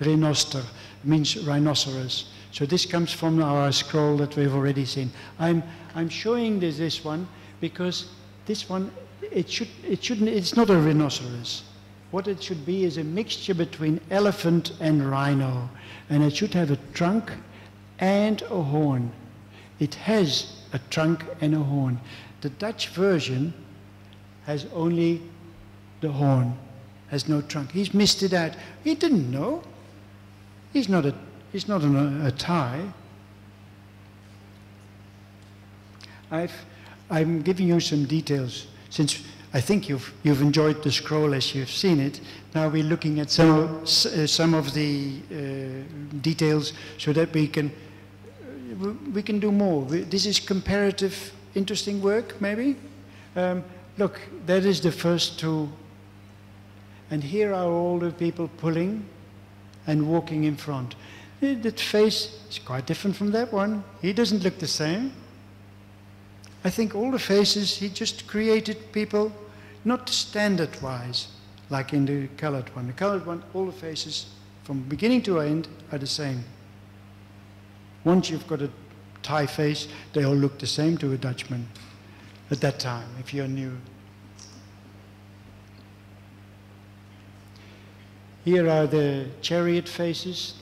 rhinoster, means rhinoceros. So this comes from our scroll that we've already seen. I'm, I'm showing this, this one because this one, it, should, it shouldn't, it's not a rhinoceros. What it should be is a mixture between elephant and rhino. And it should have a trunk and a horn. It has a trunk and a horn. The Dutch version has only the horn, has no trunk. He's missed it out. He didn't know. He's not a, he's not an, a Thai. I've, I'm giving you some details since I think you've, you've enjoyed the scroll as you've seen it. Now we're looking at some, uh, some of the uh, details so that we can, we can do more. This is comparative, interesting work, maybe. Um, look, that is the first two. And here are all the people pulling and walking in front. That face is quite different from that one. He doesn't look the same. I think all the faces, he just created people not standard-wise, like in the colored one. The colored one, all the faces from beginning to end are the same. Once you've got a Thai face, they all look the same to a Dutchman at that time, if you're new. Here are the chariot faces.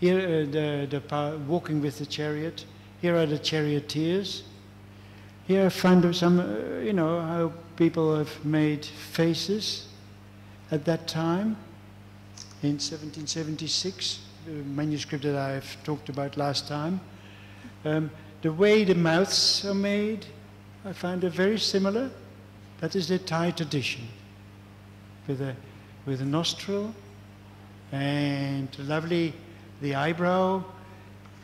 Here uh, the, the walking with the chariot. Here are the charioteers. Here I find some, uh, you know, how people have made faces at that time in 1776, the manuscript that I've talked about last time. Um, the way the mouths are made, I find it very similar. That is the Thai tradition, with a, with a nostril and lovely, the eyebrow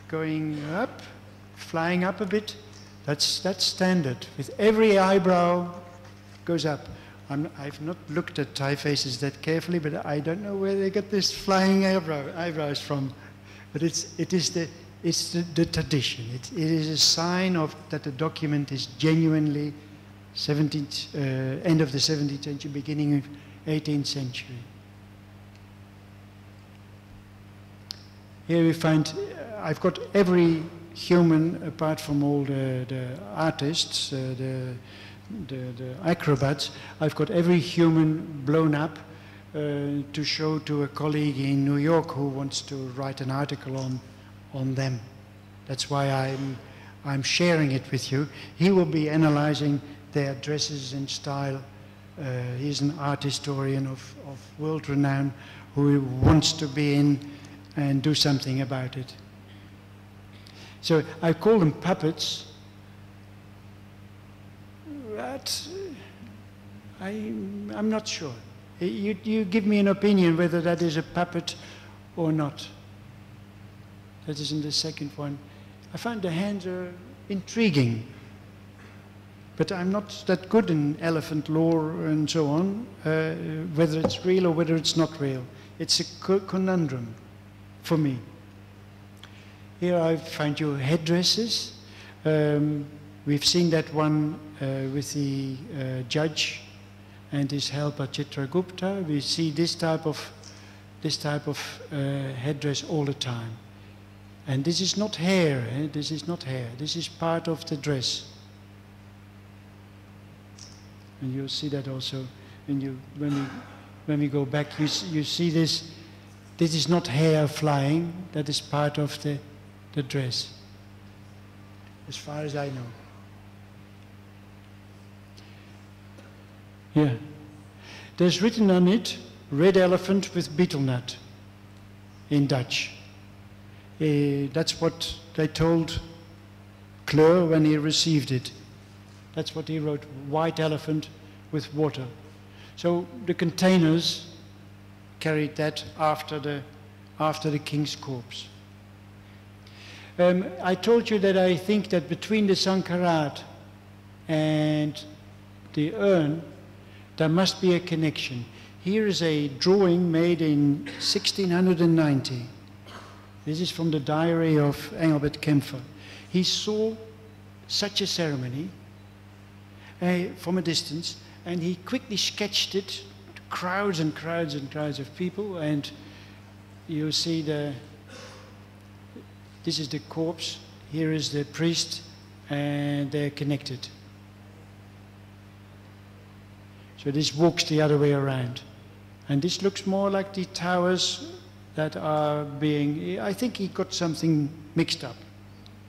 going up, flying up a bit, that's, that's standard. With every eyebrow goes up. I have not looked at Thai faces that carefully, but I don't know where they get this flying eyebrow, eyebrows from. But it's, it is the, it's the, the tradition. It, it is a sign of that the document is genuinely 17th, uh, end of the 17th century, beginning of 18th century. Here we find, uh, I've got every human, apart from all the, the artists, uh, the, the, the, acrobats, I've got every human blown up uh, to show to a colleague in New York who wants to write an article on, on them. That's why I'm, I'm sharing it with you. He will be analyzing their dresses and style. Uh, he's an art historian of, of world renown who wants to be in and do something about it. So I call them puppets. But I, I'm not sure. You, you give me an opinion whether that is a puppet or not. That is in the second one. I find the hands are intriguing. but I'm not that good in elephant lore and so on, uh, whether it's real or whether it's not real. It's a conundrum for me. Here I find you headdresses. Um, we've seen that one uh, with the uh, judge and his helper Chitragupta. We see this type of, this type of uh, headdress all the time. And this is not hair, eh? this is not hair, this is part of the dress. And you'll see that also when, you, when, we, when we go back, you, you see this, this is not hair flying, that is part of the, the dress, as far as I know. Yeah. There's written on it, red elephant with betel nut in Dutch. Uh, that's what they told Cleur when he received it. That's what he wrote, white elephant with water. So the containers carried that after the, after the king's corpse. Um, I told you that I think that between the Sankarat and the urn, there must be a connection. Here is a drawing made in 1690 this is from the diary of Engelbert Kaempfer. He saw such a ceremony uh, from a distance and he quickly sketched it, crowds and crowds and crowds of people, and you see the, this is the corpse, here is the priest, and they're connected. So this walks the other way around. And this looks more like the towers that are being, I think he got something mixed up.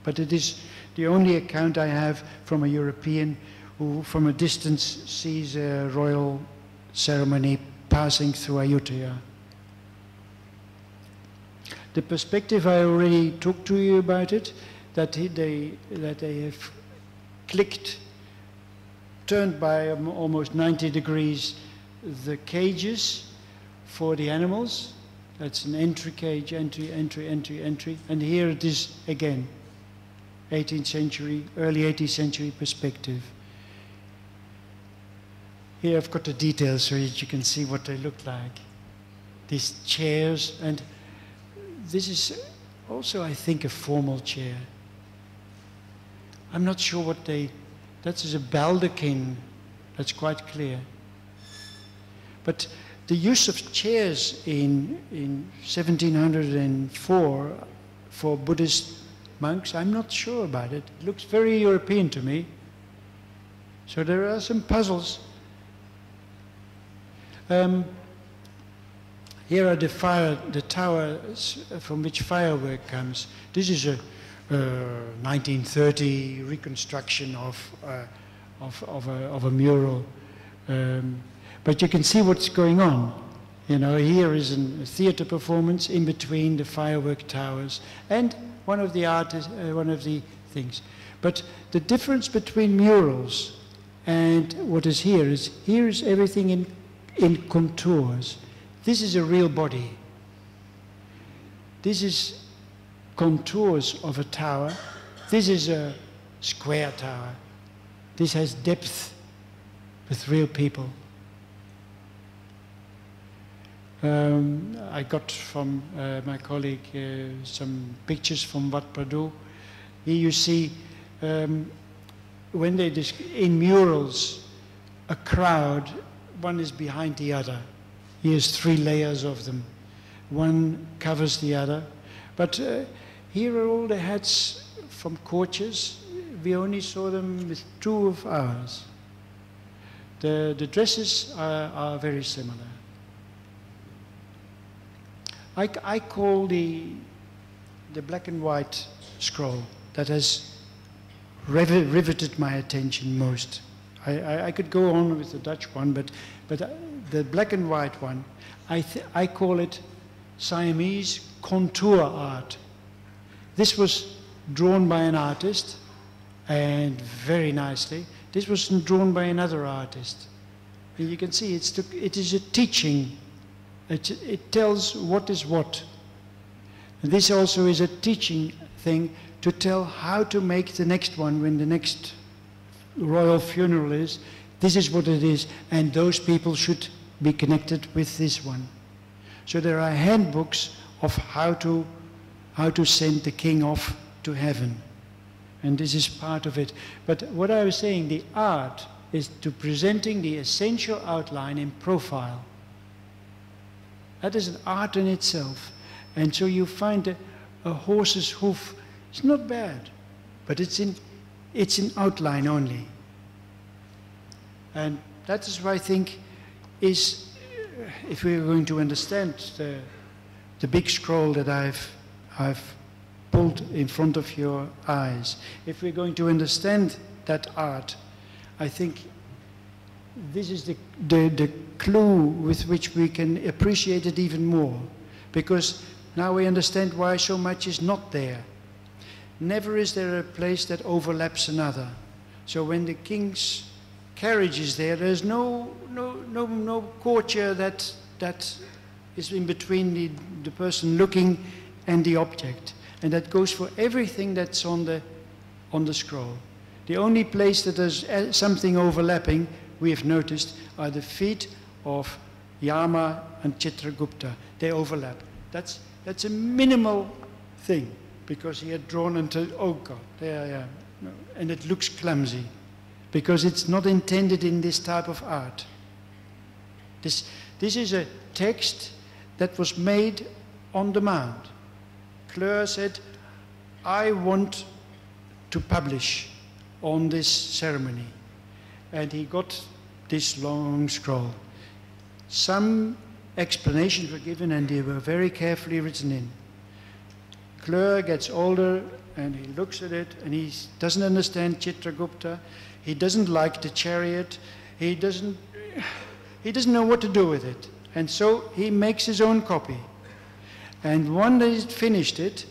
But it is the only account I have from a European who from a distance sees a royal ceremony passing through Ayutthaya. The perspective I already talked to you about it, that they, that they have clicked, turned by um, almost 90 degrees the cages for the animals that's an entry cage, entry, entry, entry, entry. And here it is again, 18th century, early 18th century perspective. Here I've got the details so that you can see what they look like. These chairs, and this is also, I think, a formal chair. I'm not sure what they, that is a baldachin, that's quite clear. But the use of chairs in, in 1704 for Buddhist monks, I'm not sure about it. It looks very European to me. So there are some puzzles. Um, here are the fire, the towers from which firework comes. This is a 1930 reconstruction of, uh, of, of, a, of, a, mural. Um, but you can see what's going on. You know, here is a theater performance in between the firework towers and one of the artists, uh, one of the things. But the difference between murals and what is here is here is everything in, in contours. This is a real body. This is contours of a tower. This is a square tower. This has depth with real people. Um, I got from uh, my colleague uh, some pictures from Wat Here you see um, when they in murals, a crowd, one is behind the other. Here's three layers of them. One covers the other. But uh, here are all the hats from courtiers. We only saw them with two of ours. The, the dresses are, are very similar. I, I call the, the black and white scroll that has riveted my attention most. I, I, I, could go on with the Dutch one, but, but uh, the black and white one, I, I call it Siamese contour art. This was drawn by an artist, and very nicely. This was drawn by another artist. And you can see it's it is a teaching it, it tells what is what. And this also is a teaching thing to tell how to make the next one when the next royal funeral is. This is what it is, and those people should be connected with this one. So there are handbooks of how to, how to send the king off to heaven. And this is part of it. But what I was saying, the art is to presenting the essential outline in profile. That is an art in itself. And so you find a, a horse's hoof. It's not bad, but it's in, it's in outline only. And that is what I think is, if we're going to understand the, the big scroll that I've, I've pulled in front of your eyes, if we're going to understand that art, I think this is the, the, the clue with which we can appreciate it even more. Because now we understand why so much is not there. Never is there a place that overlaps another. So when the king's carriage is there, there's no, no, no, no courtier that, that is in between the, the person looking and the object. And that goes for everything that's on the, on the scroll. The only place that there's uh, something overlapping, we have noticed, are the feet of Yama and Chitragupta. They overlap. That's, that's a minimal thing because he had drawn into, oh God, there I am. And it looks clumsy because it's not intended in this type of art. This, this is a text that was made on demand. Cleur said, I want to publish on this ceremony. And he got this long scroll. Some explanations were given and they were very carefully written in. Cleur gets older and he looks at it and he doesn't understand Chitragupta. He doesn't like the chariot. He doesn't, he doesn't know what to do with it. And so he makes his own copy. And when he's finished it,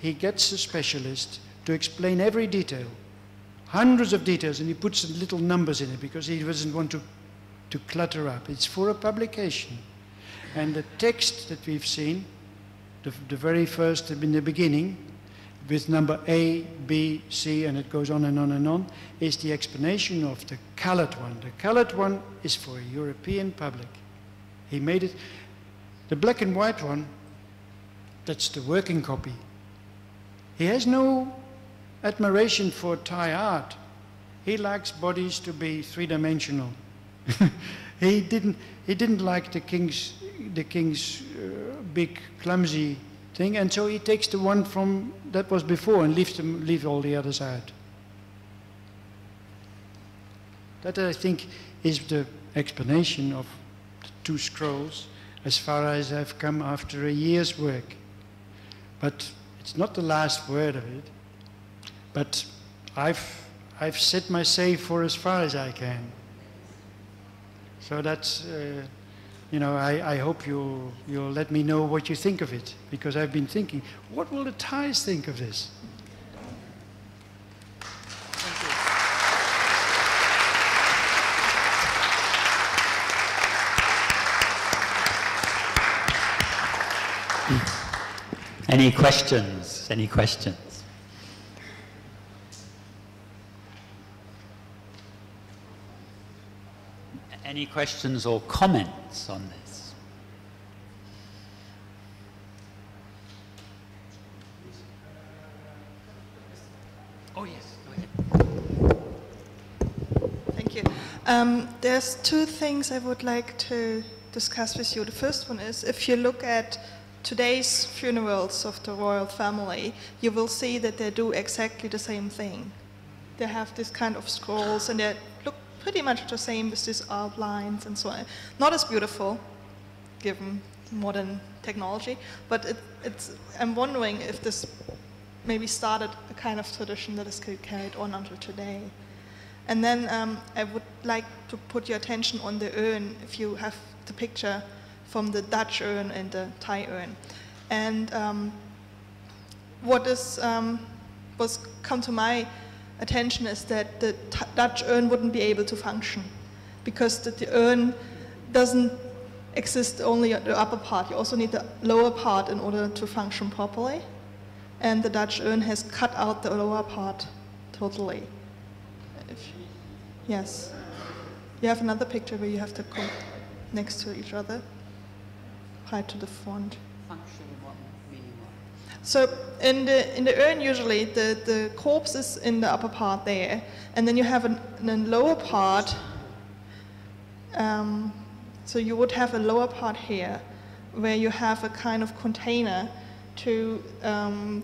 he gets a specialist to explain every detail, hundreds of details, and he puts little numbers in it because he doesn't want to, to clutter up. It's for a publication. And the text that we've seen, the, the very first in the beginning, with number A, B, C, and it goes on and on and on, is the explanation of the colored one. The colored one is for a European public. He made it. The black and white one, that's the working copy. He has no admiration for Thai art. He likes bodies to be three-dimensional. he didn't. He didn't like the king's the king's uh, big clumsy thing, and so he takes the one from that was before and leaves them, leave all the others out. That I think is the explanation of the two scrolls as far as I've come after a year's work. But it's not the last word of it. But I've, I've set my say for as far as I can. So that's, uh, you know, I, I hope you'll, you'll let me know what you think of it, because I've been thinking, what will the Thais think of this? Any questions? Any questions? Any questions or comments on this? Oh, yes, go ahead. Thank you. Um, there's two things I would like to discuss with you. The first one is if you look at today's funerals of the royal family, you will see that they do exactly the same thing. They have this kind of scrolls and they look pretty much the same with these outlines and so on. Not as beautiful, given modern technology, but it, it's, I'm wondering if this maybe started a kind of tradition that is carried on until today. And then um, I would like to put your attention on the urn, if you have the picture from the Dutch urn and the Thai urn. And um, what is, um, was come to my attention is that the Dutch urn wouldn't be able to function because the, the urn doesn't exist only at the upper part. You also need the lower part in order to function properly. And the Dutch urn has cut out the lower part totally. Yes. You have another picture where you have to come next to each other, right to the front. So in the in the urn, usually the, the corpse is in the upper part there, and then you have an, a lower part. Um, so you would have a lower part here, where you have a kind of container to um,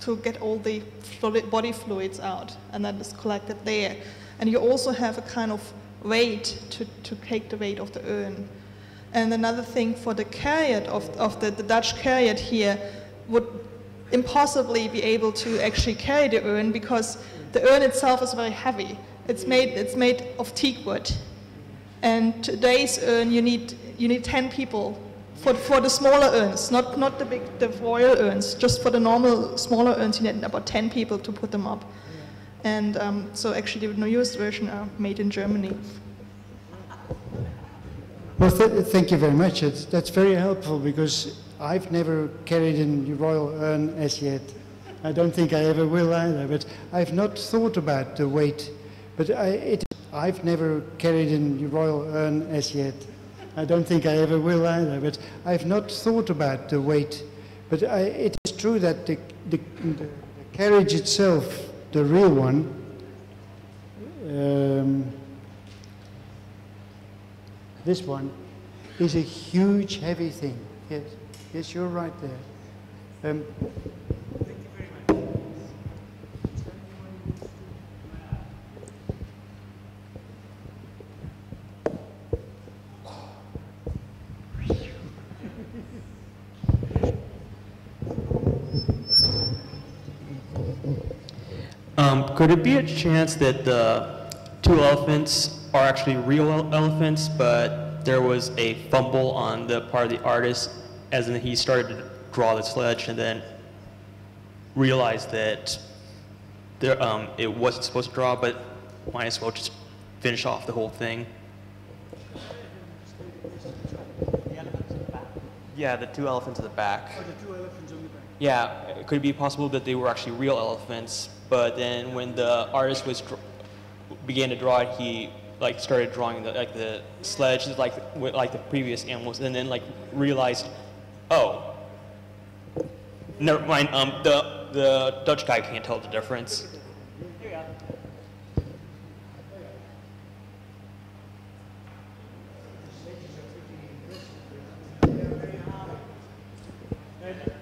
to get all the fluid, body fluids out, and that is collected there. And you also have a kind of weight to, to take the weight of the urn. And another thing for the chariot of, of the, the Dutch chariot here would impossibly be able to actually carry the urn because the urn itself is very heavy. It's made, it's made of teak wood. And today's urn, you need, you need 10 people for, for the smaller urns, not, not the big, the royal urns, just for the normal smaller urns, you need about 10 people to put them up. And um, so actually the newest version are made in Germany. Well, th- thank you very much. It's, that's very helpful because I've never carried a royal urn as yet. I don't think I ever will either, but I've not thought about the weight. But I, it, I've never carried a royal urn as yet. I don't think I ever will either, but I've not thought about the weight. But I, it is true that the, the, the carriage itself, the real one, um, this one, is a huge, heavy thing. Yes, yes, you're right there. Um, Um, could it be a chance that the two elephants are actually real elephants, but there was a fumble on the part of the artist, as in he started to draw the sledge and then realized that there, um, it wasn't supposed to draw, but might as well just finish off the whole thing. Yeah, the two elephants at the back. Yeah, it could it be possible that they were actually real elephants, but then when the artist was began to draw it, he like started drawing the, like the sledge like with, like the previous animals, and then like realized, oh, never mind. Um, the the Dutch guy can't tell the difference.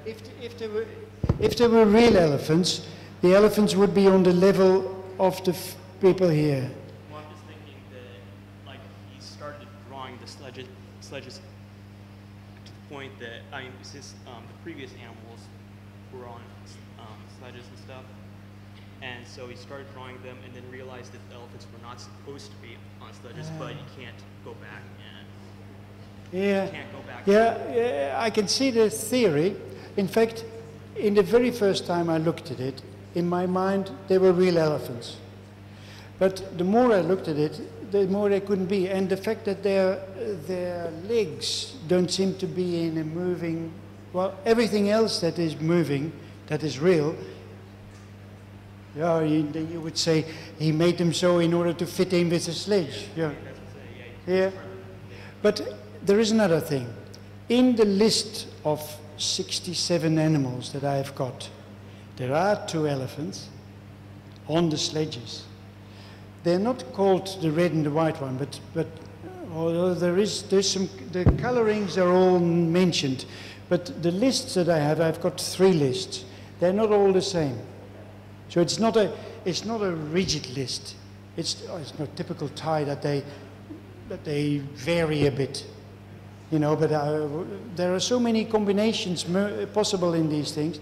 If, if, there were, if there were real elephants, the elephants would be on the level of the people here. Well, I'm just thinking that like he started drawing the sledges, sledges to the point that I mean, since um, the previous animals were on um, sledges and stuff, and so he started drawing them, and then realized that the elephants were not supposed to be on sledges, but you can't go back and Yeah. go back. Yeah, yeah, I can see the theory. In fact, in the very first time I looked at it, in my mind, they were real elephants. But the more I looked at it, the more they couldn't be. And the fact that their, their legs don't seem to be in a moving, well, everything else that is moving, that is real, yeah, you, you would say he made them so in order to fit in with the sledge. Yeah. Yeah. But there is another thing. In the list of 67 animals that I have got, there are two elephants on the sledges. They're not called the red and the white one, but, but although there is there's some, the colorings are all mentioned. But the lists that I have, I've got three lists. They're not all the same. So it's not a, it's not a rigid list. It's, it's not typical Thai that they, that they vary a bit. You know, but uh, there are so many combinations possible in these things.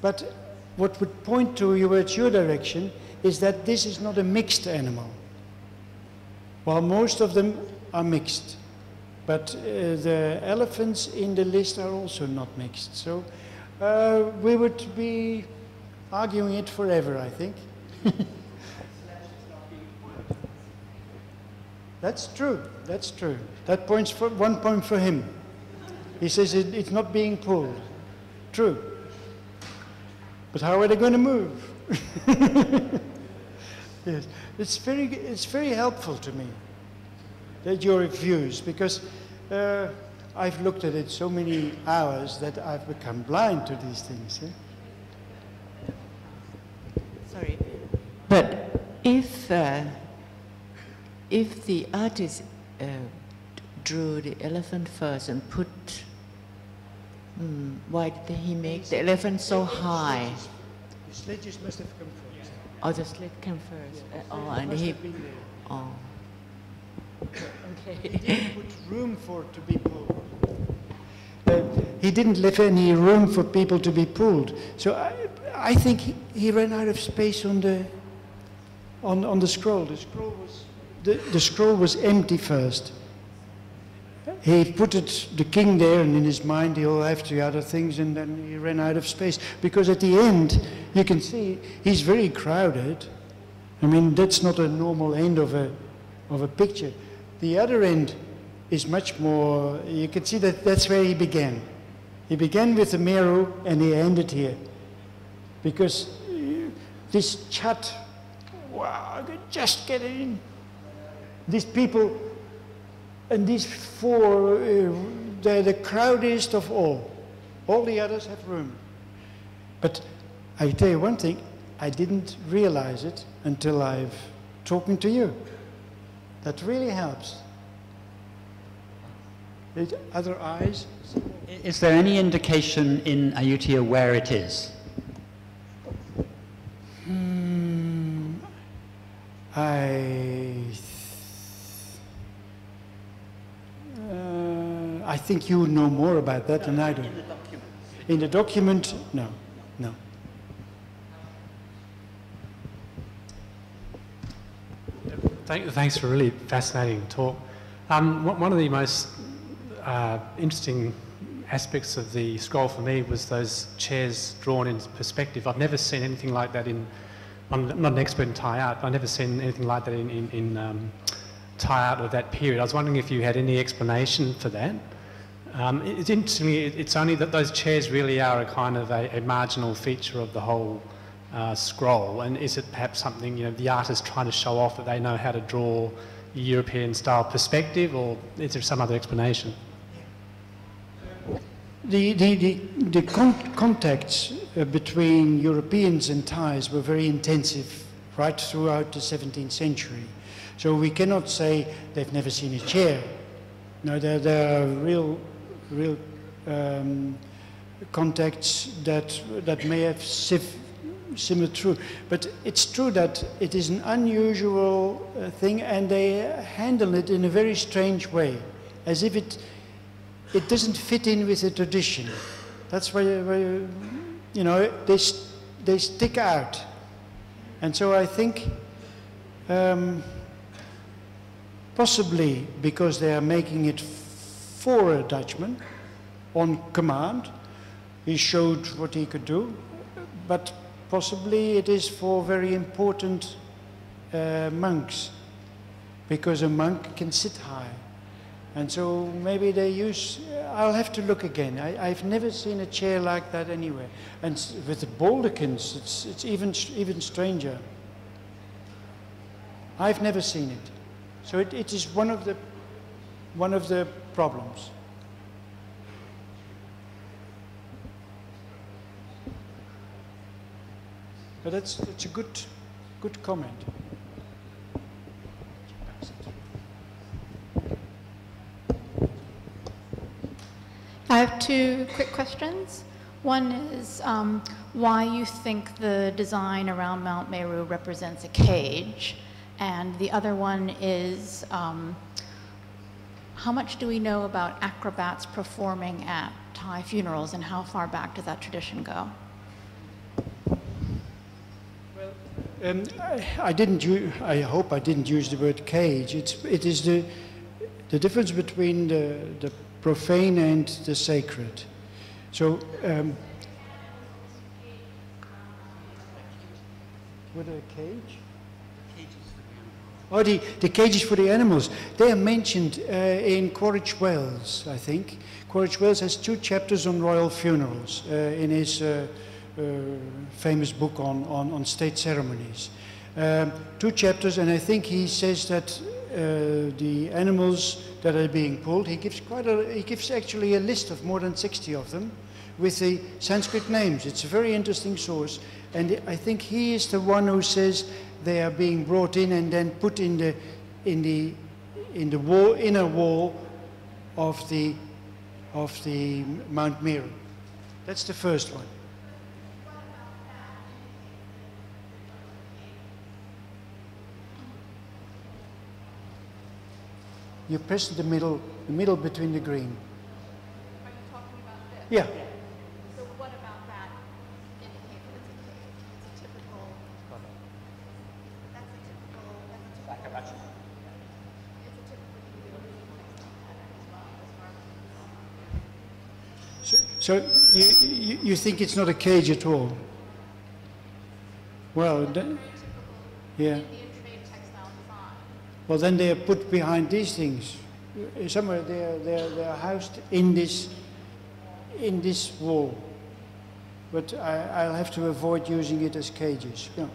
But what would point to you at your direction is that this is not a mixed animal. While most of them are mixed. But uh, the elephants in the list are also not mixed. So uh, we would be arguing it forever, I think. That's true. That's true. That points for one point for him. He says it, it's not being pulled. True. But how are they going to move? yes. It's very, it's very helpful to me that your views because uh, I've looked at it so many hours that I've become blind to these things. Eh? Sorry, but if uh, if the artist uh, drew the elephant first and put, hmm, why did he make the elephant so high? The sledges must have come first. Oh, the slit came first. Uh, oh, and he. have been there. Oh. He didn't put room for to be pulled. Uh, he didn't leave any room for people to be pulled. So I, I think he, he ran out of space on the, on, on the scroll. The scroll was, the, the scroll was empty first. He put it, the king there, and in his mind he'll have the other things, and then he ran out of space. Because at the end, you can see he's very crowded. I mean, that's not a normal end of a, of a picture. The other end is much more, you can see that that's where he began. He began with the Meru and he ended here. Because uh, this chat, wow, I could just get in. These people, and these four, uh, they're the crowdiest of all. All the others have room. But I tell you one thing, I didn't realize it until I've talking to you. That really helps. Did other eyes? Is there any indication in Ayutthaya where it is? Hmm, I. I think you know more about that than I do. In the document. In the document, no, no. Thank, thanks for a really fascinating talk. Um, one one of the most uh, interesting aspects of the scroll for me was those chairs drawn in perspective. I've never seen anything like that in. I'm not an expert in Thai art, but I've never seen anything like that in, in, in um, Thai art of that period. I was wondering if you had any explanation for that. Um, it's interesting. It's only that those chairs really are a kind of a, a marginal feature of the whole uh, scroll. And is it perhaps something you know the artist trying to show off that they know how to draw a European style perspective, or is there some other explanation? The, the, the, the con- contacts uh, between Europeans and Thais were very intensive right throughout the 17th century. So we cannot say they've never seen a chair. No, there, there are real, real um, contacts that, that may have similar true. But it's true that it is an unusual uh, thing and they handle it in a very strange way, as if it, it doesn't fit in with the tradition. That's why, why you know, they, they stick out. And so I think um, possibly because they are making it for a Dutchman on command, he showed what he could do, but possibly it is for very important uh, monks because a monk can sit high. And so maybe they use, I'll have to look again. I, I've never seen a chair like that anywhere. And with the baldachin's, it's, it's even, even stranger. I've never seen it. So it, it is one of the, one of the problems. But that's, that's a good, good comment. I have two quick questions. One is um, why you think the design around Mount Meru represents a cage, and the other one is um, how much do we know about acrobats performing at Thai funerals, and how far back does that tradition go? Um, I, I didn't. I hope I didn't use the word cage. It's. It is the the difference between the the profane and the sacred. So. Um, with a cage. Oh, the, the cages for the animals. They are mentioned uh, in Quaritch Wales, I think. Quaritch Wales has two chapters on royal funerals uh, in his uh, uh, famous book on, on, on state ceremonies. Um, two chapters, and I think he says that uh, the animals that are being pulled, he gives quite a, he gives actually a list of more than 60 of them with the Sanskrit names. It's a very interesting source, and I think he is the one who says they are being brought in and then put in the in the in the wall, inner wall of the of the Mount Meru. That's the first one. You press the middle, the middle between the green. Are you talking about this? Yeah. So what about that indicates that it's a cage? It's a typical, that's a typical, that's a typical. It's a typical Hindu pattern as well, as far as. So, so you, you, you think it's not a cage at all? Well, then, yeah. Indian trade textile design. Well, then they are put behind these things. Uh, Somewhere they are, they are, they are housed in this, in this wall. But I, I'll have to avoid using it as cages. Yeah.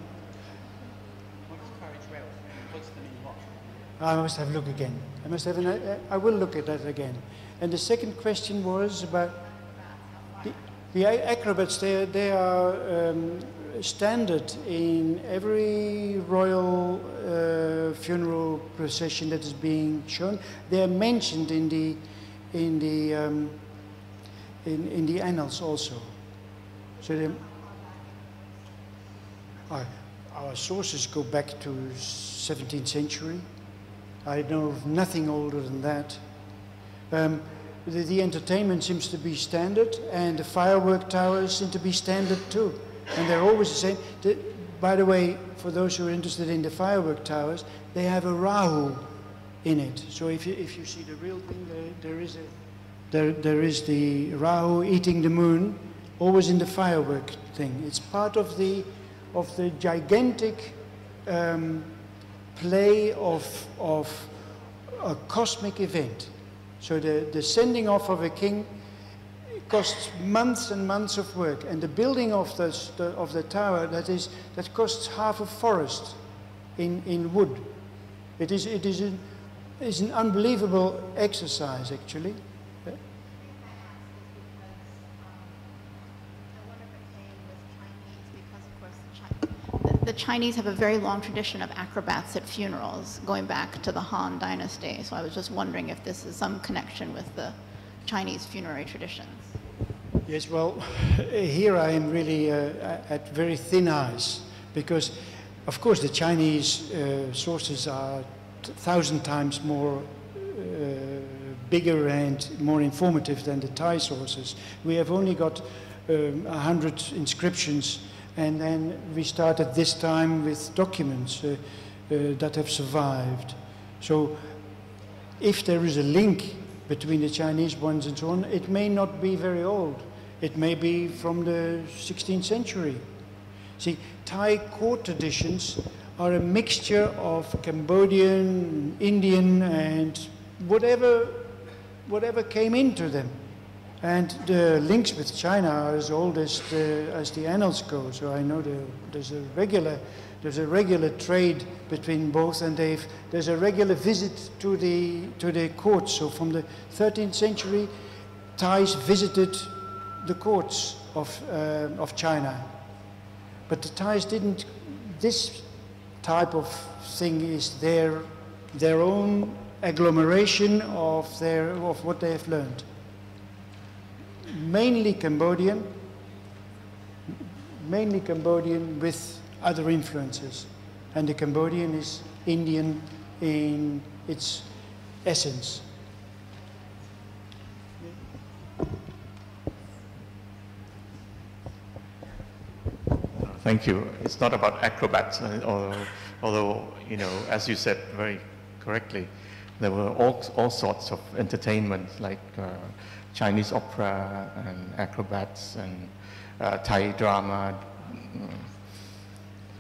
I must have a look again. I must have an, I, I will look at that again. And the second question was about the, acrobats. They, are- they are um, standard in every royal uh, funeral procession that is being shown. They are mentioned in the in the um, in, in the annals also. So they, our, our sources go back to 17th century. I know of nothing older than that. Um, the, the entertainment seems to be standard, and the firework towers seem to be standard too. And they're always the same. The, by the way, for those who are interested in the firework towers, they have a Rahu in it. So if you, if you see the real thing, there, there is a there, there is the Rahu eating the moon, always in the firework thing. It's part of the of the gigantic um, play of of a cosmic event. So the, the sending off of a king costs months and months of work, and the building of the, the of the tower that is that costs half a forest in, in wood. It is it is an, is an unbelievable exercise actually. The Chinese have a very long tradition of acrobats at funerals, going back to the Han Dynasty. So I was just wondering if this is some connection with the Chinese funerary traditions. Yes, well, here I am really uh, at very thin ice because, of course, the Chinese uh, sources are thousand times more uh, bigger and more informative than the Thai sources. We have only got um, a hundred inscriptions, and then we started this time with documents uh, uh, that have survived. So, if there is a link between the Chinese ones and so on, it may not be very old. It may be from the 16th century. See, Thai court traditions are a mixture of Cambodian, Indian, and whatever, whatever came into them. And the links with China are as old as the, as the annals go. So I know the, there's a regular there's a regular trade between both, and there's a regular visit to the to the courts. So from the 13th century, Thais visited the courts of uh, of China, but the Thais didn't. This type of thing is their their own agglomeration of their of what they have learned. Mainly Cambodian, mainly Cambodian with other influences. And the Cambodian is Indian in its essence. Thank you. It's not about acrobats, although, although, you know, as you said very correctly, there were all, all sorts of entertainment like uh, Chinese opera and acrobats and uh, Thai drama.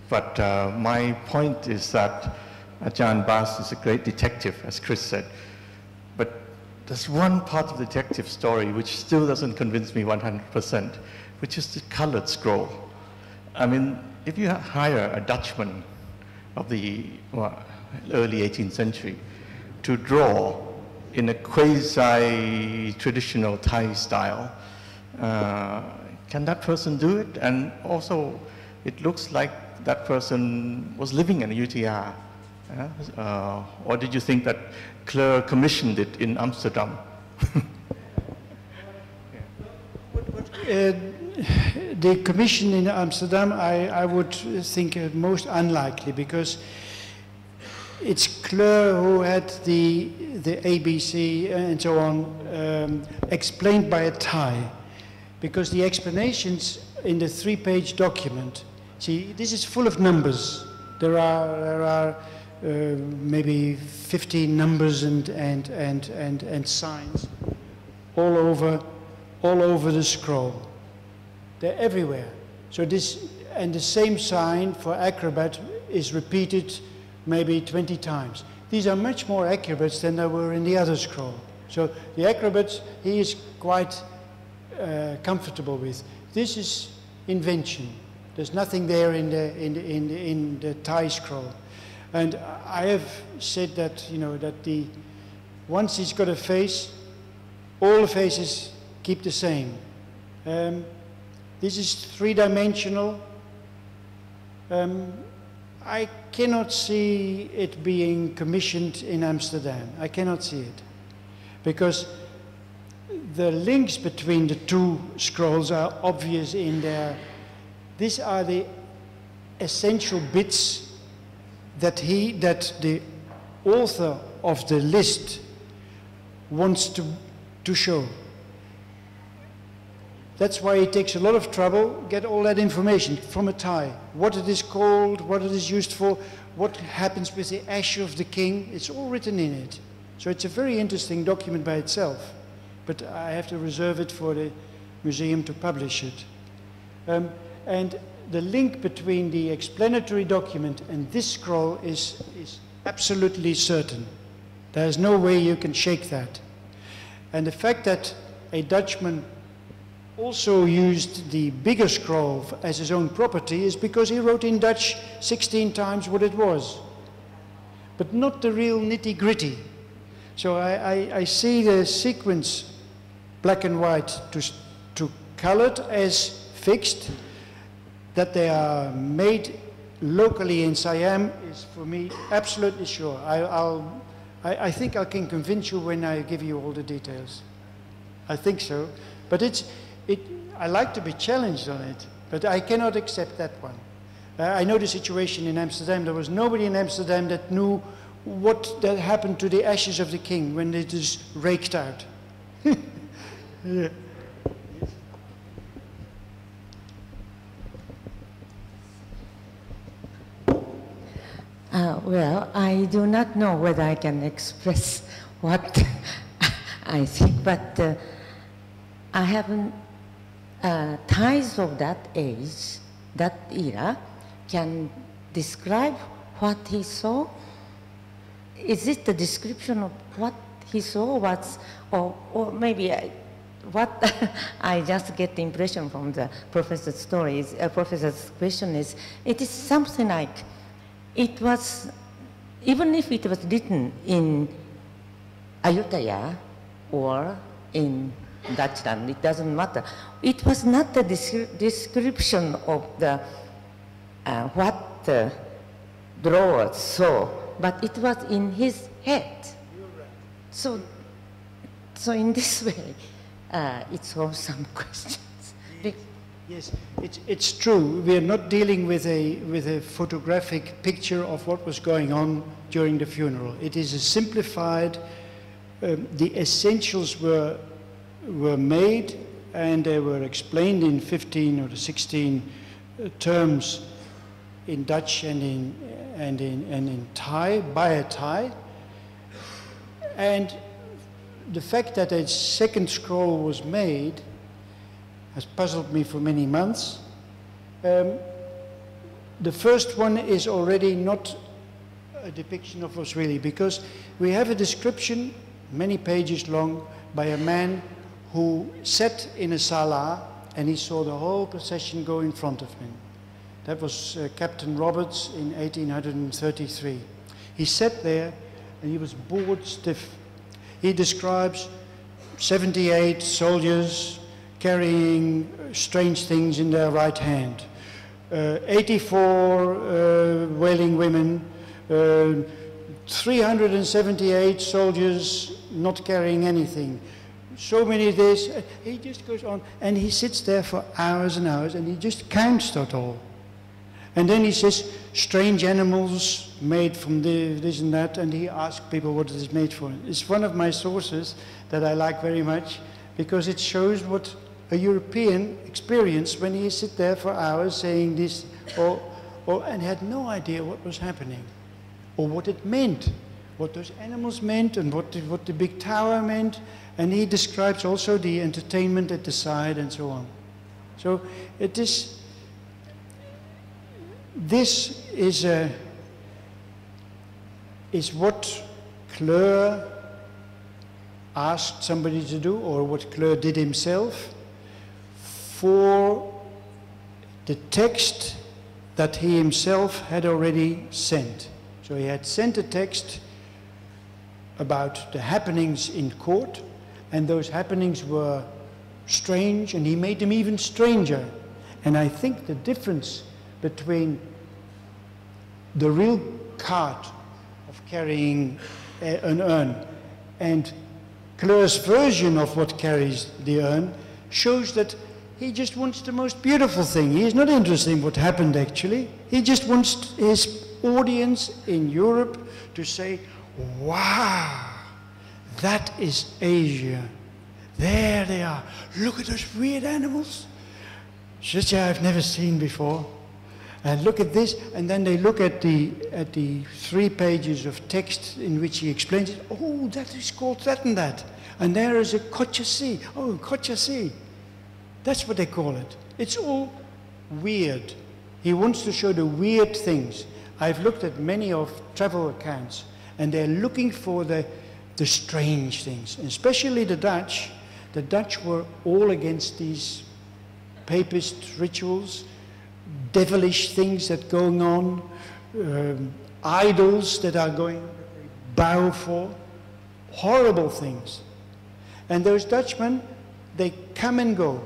But uh, my point is that Ajahn Bas is a great detective, as Chris said. But there's one part of the detective story which still doesn't convince me 100%, which is the colored scroll. I mean, if you hire a Dutchman of the well, early 18th century to draw in a quasi-traditional Thai style. Uh, can that person do it? And also, it looks like that person was living in UTR. Uh, or did you think that Clare commissioned it in Amsterdam? Uh, the commission in Amsterdam, I, I would think uh, most unlikely because it's Clare who had the, the ABC and so on um, explained by a Thai, because the explanations in the three-page document, see, this is full of numbers. There are, there are uh, maybe 15 numbers and, and, and, and, and signs all over, all over the scroll. They're everywhere. So this, and the same sign for acrobat is repeated maybe 20 times. These are much more acrobats than there were in the other scroll. So the acrobats, he is quite uh, comfortable with. This is invention. There's nothing there in the, in the, in the, in the Thai scroll. And I have said that, you know, that the, once he's got a face, all the faces keep the same. Um, this is three-dimensional. Um, I cannot see it being commissioned in Amsterdam. I cannot see it. Because the links between the two scrolls are obvious in there. These are the essential bits that he, that the author of the list wants to, to show. That's why it takes a lot of trouble, get all that information from a Thai. What it is called, what it is used for, what happens with the ash of the king, it's all written in it. So it's a very interesting document by itself. But I have to reserve it for the museum to publish it. Um, and the link between the explanatory document and this scroll is, is absolutely certain. There's no way you can shake that. And the fact that a Dutchman also used the bigger scroll as his own property is because he wrote in Dutch 16 times what it was, but not the real nitty gritty. So I, I, I see the sequence black and white to, to colored as fixed, that they are made locally in Siam is for me absolutely sure. I, will I, I think I can convince you when I give you all the details. I think so. But it's, it, I like to be challenged on it, but I cannot accept that one. Uh, I know the situation in Amsterdam. There was nobody in Amsterdam that knew what that happened to the ashes of the king when it is raked out. yeah. Uh, well, I do not know whether I can express what I think, but uh, I haven't uh, Thais of that age, that era, can describe what he saw? Is it the description of what he saw, what's, or, or maybe I, what I just get the impression from the professor's story, is, uh, professor's question is, it is something like, it was, even if it was written in Ayutthaya or in Dutchland, it doesn't matter. It was not the description of the, uh, what the drawer saw, but it was in his head. So, so in this way, uh, it some questions. Yes, it's, it's true. We are not dealing with a, with a photographic picture of what was going on during the funeral. It is a simplified, um, the essentials were were made and they were explained in 15 or 16 uh, terms in Dutch and in, and in, and in Thai, by a Thai. And the fact that a second scroll was made has puzzled me for many months. Um, the first one is already not a depiction of us really, because we have a description, many pages long, by a man who sat in a sala and he saw the whole procession go in front of him. That was uh, Captain Roberts in 1833. He sat there and he was bored stiff. He describes 78 soldiers carrying strange things in their right hand, uh, 84 uh, wailing women, uh, 378 soldiers not carrying anything. So many this, uh, he just goes on and he sits there for hours and hours and he just counts that all. And then he says, strange animals made from this and that, and he asks people what it is made for. It's one of my sources that I like very much because it shows what a European experienced when he sit there for hours saying this, or, or, and had no idea what was happening, or what it meant, what those animals meant, and what the, what the big tower meant. And he describes also the entertainment at the side and so on. So it is this is, a, is what Cleur asked somebody to do, or what Cleur did himself, for the text that he himself had already sent. So he had sent a text about the happenings in court, and those happenings were strange, and he made them even stranger. And I think the difference between the real cart of carrying a, an urn and Cleur's version of what carries the urn shows that he just wants the most beautiful thing. He is not interested in what happened actually. He just wants his audience in Europe to say, wow, that is Asia. There they are. Look at those weird animals. Such I've never seen before and look at this, and then they look at the, at the three pages of text in which he explains it. Oh, that is called that and that. And there is a Kochasi. Oh, Kochasi. That's what they call it. It's all weird. He wants to show the weird things. I've looked at many of travel accounts, and they're looking for the, the strange things, especially the Dutch. The Dutch were all against these papist rituals devilish things that going on, um, idols that are going, bow for, horrible things. And those Dutchmen, they come and go.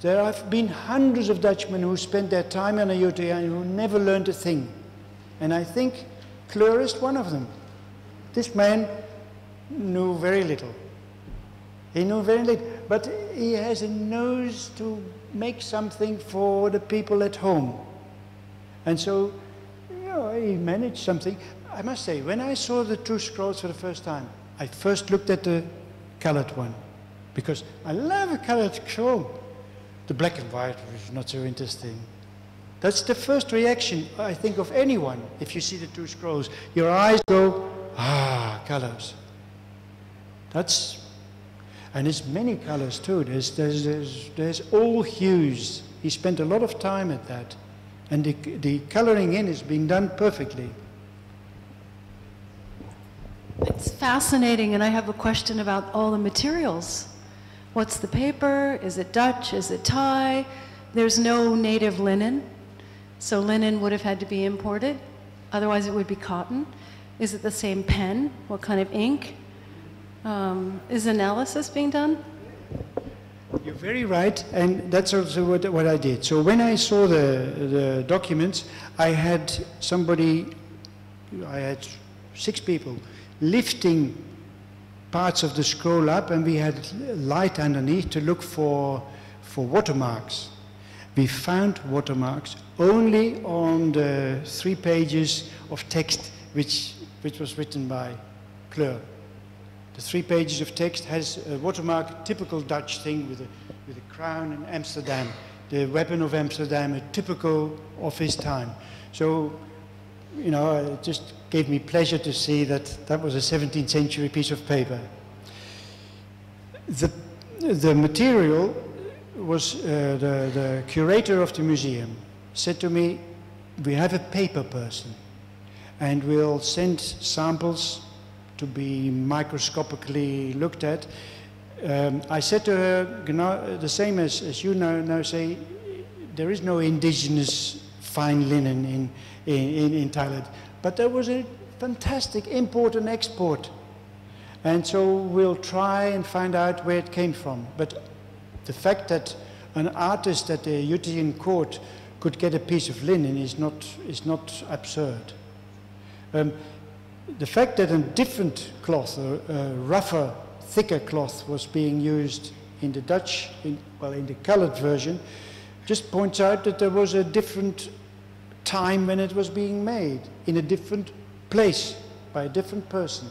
There have been hundreds of Dutchmen who spent their time in Ayutthaya and who never learned a thing. And I think Cleur is one of them. This man knew very little. He knew very little, but he has a nose to make something for the people at home. And so, you know, he managed something. I must say, when I saw the two scrolls for the first time, I first looked at the colored one because I love a colored scroll. The black and white was not so interesting. That's the first reaction, I think, of anyone if you see the two scrolls. Your eyes go, ah, colors. That's and it's many colors too. There's, there's, there's, there's all hues. He spent a lot of time at that. And the, the coloring in is being done perfectly. It's fascinating, and I have a question about all the materials. What's the paper? Is it Dutch? Is it Thai? There's no native linen, so linen would have had to be imported. Otherwise, it would be cotton. Is it the same pen? What kind of ink? Um, is analysis being done? You're very right, and that's also what, what I did. So when I saw the, the documents, I had somebody, I had six people lifting parts of the scroll up, and we had light underneath to look for, for watermarks. We found watermarks only on the three pages of text which, which was written by Cleur. The three pages of text has a watermark, typical Dutch thing with a, with a crown and Amsterdam, the weapon of Amsterdam, a typical of his time. So, you know, it just gave me pleasure to see that that was a 17th century piece of paper. The, the material was uh, the, the curator of the museum said to me, we have a paper person and we'll send samples to be microscopically looked at. Um, I said to her, the same as, as you now, now say, there is no indigenous fine linen in, in, in Thailand. But there was a fantastic import and export. And so we'll try and find out where it came from. But the fact that an artist at the Utian court could get a piece of linen is not, is not absurd. Um, the fact that a different cloth, a, a, rougher, thicker cloth, was being used in the Dutch, in, well, in the colored version, just points out that there was a different time when it was being made, in a different place, by a different person.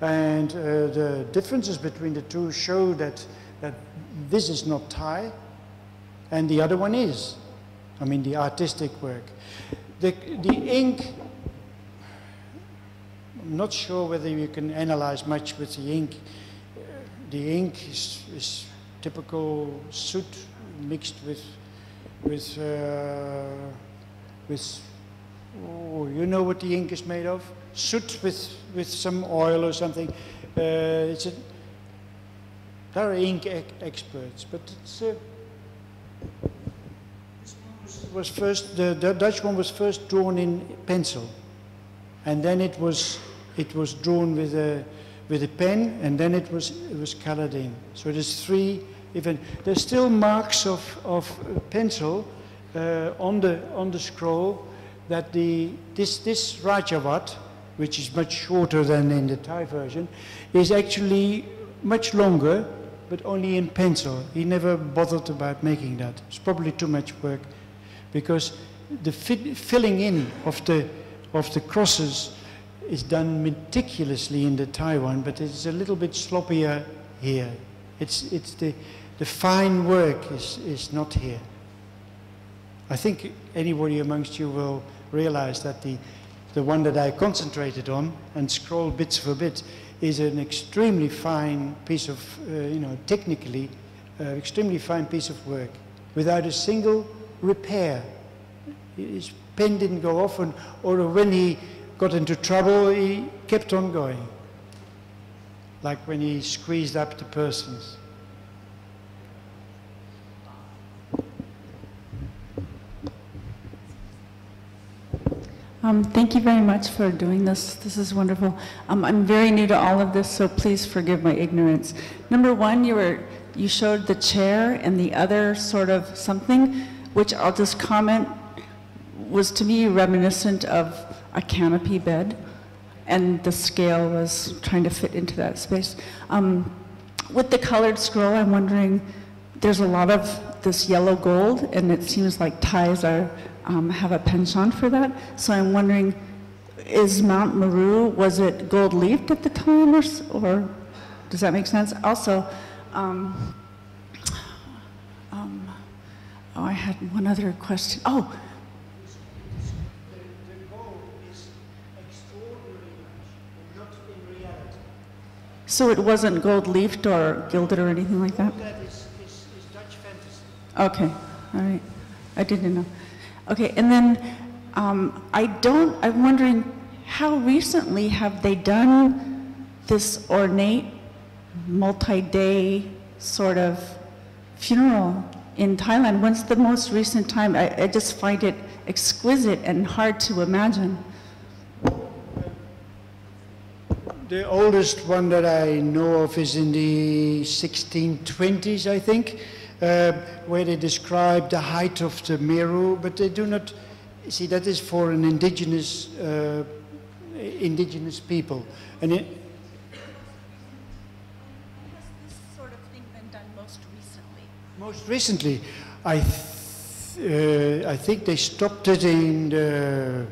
And uh, the differences between the two show that, that this is not Thai, and the other one is. I mean, the artistic work. The, the ink, Not sure whether you can analyze much with the ink. The ink is, is typical soot mixed with, with, uh, with, oh, you know what the ink is made of? Soot with, with some oil or something. Uh, it's a, there are ink experts, but it's was first the, the, Dutch one was first drawn in pencil, and then it was it was drawn with a with a pen, and then it was it was colored in. So there's three even there's still marks of of pencil uh, on the on the scroll that the this this Rajavat, which is much shorter than in the Thai version, is actually much longer but only in pencil. He never bothered about making that. It's probably too much work because the filling in of the, of the crosses is done meticulously in the Thai one, but it's a little bit sloppier here. It's, it's the, the fine work is, is not here. I think anybody amongst you will realize that the, the one that I concentrated on and scrolled bits for bit is an extremely fine piece of, uh, you know, technically, uh, extremely fine piece of work without a single repair. His pen didn't go off, and, or when he got into trouble, he kept on going. Like when he squeezed up the persons. Um, thank you very much for doing this. This is wonderful. Um, I'm very new to all of this, so please forgive my ignorance. Number one, you were you showed the chair and the other sort of something, which I'll just comment was to me reminiscent of a canopy bed, and the scale was trying to fit into that space. Um, with the colored scroll, I'm wondering, there's a lot of this yellow gold, and it seems like Thais are um, have a penchant for that. So I'm wondering, is Mount Meru, was it gold leafed at the time or, or does that make sense? Also, um, um, oh, I had one other question. Oh, So it wasn't gold leafed or gilded or anything like that? That is, is, is Dutch fantasy. Okay, all right. I didn't know. Okay, and then um, I don't, I'm wondering how recently have they done this ornate, multi day sort of funeral in Thailand? When's the most recent time? I, I just find it exquisite and hard to imagine. The oldest one that I know of is in the 1620s, I think uh, where they describe the height of the Meru, but they do not, see that is for an indigenous, uh, indigenous people. And it, sort of thing been done most recently? Most recently, I, th uh, I think they stopped it in the,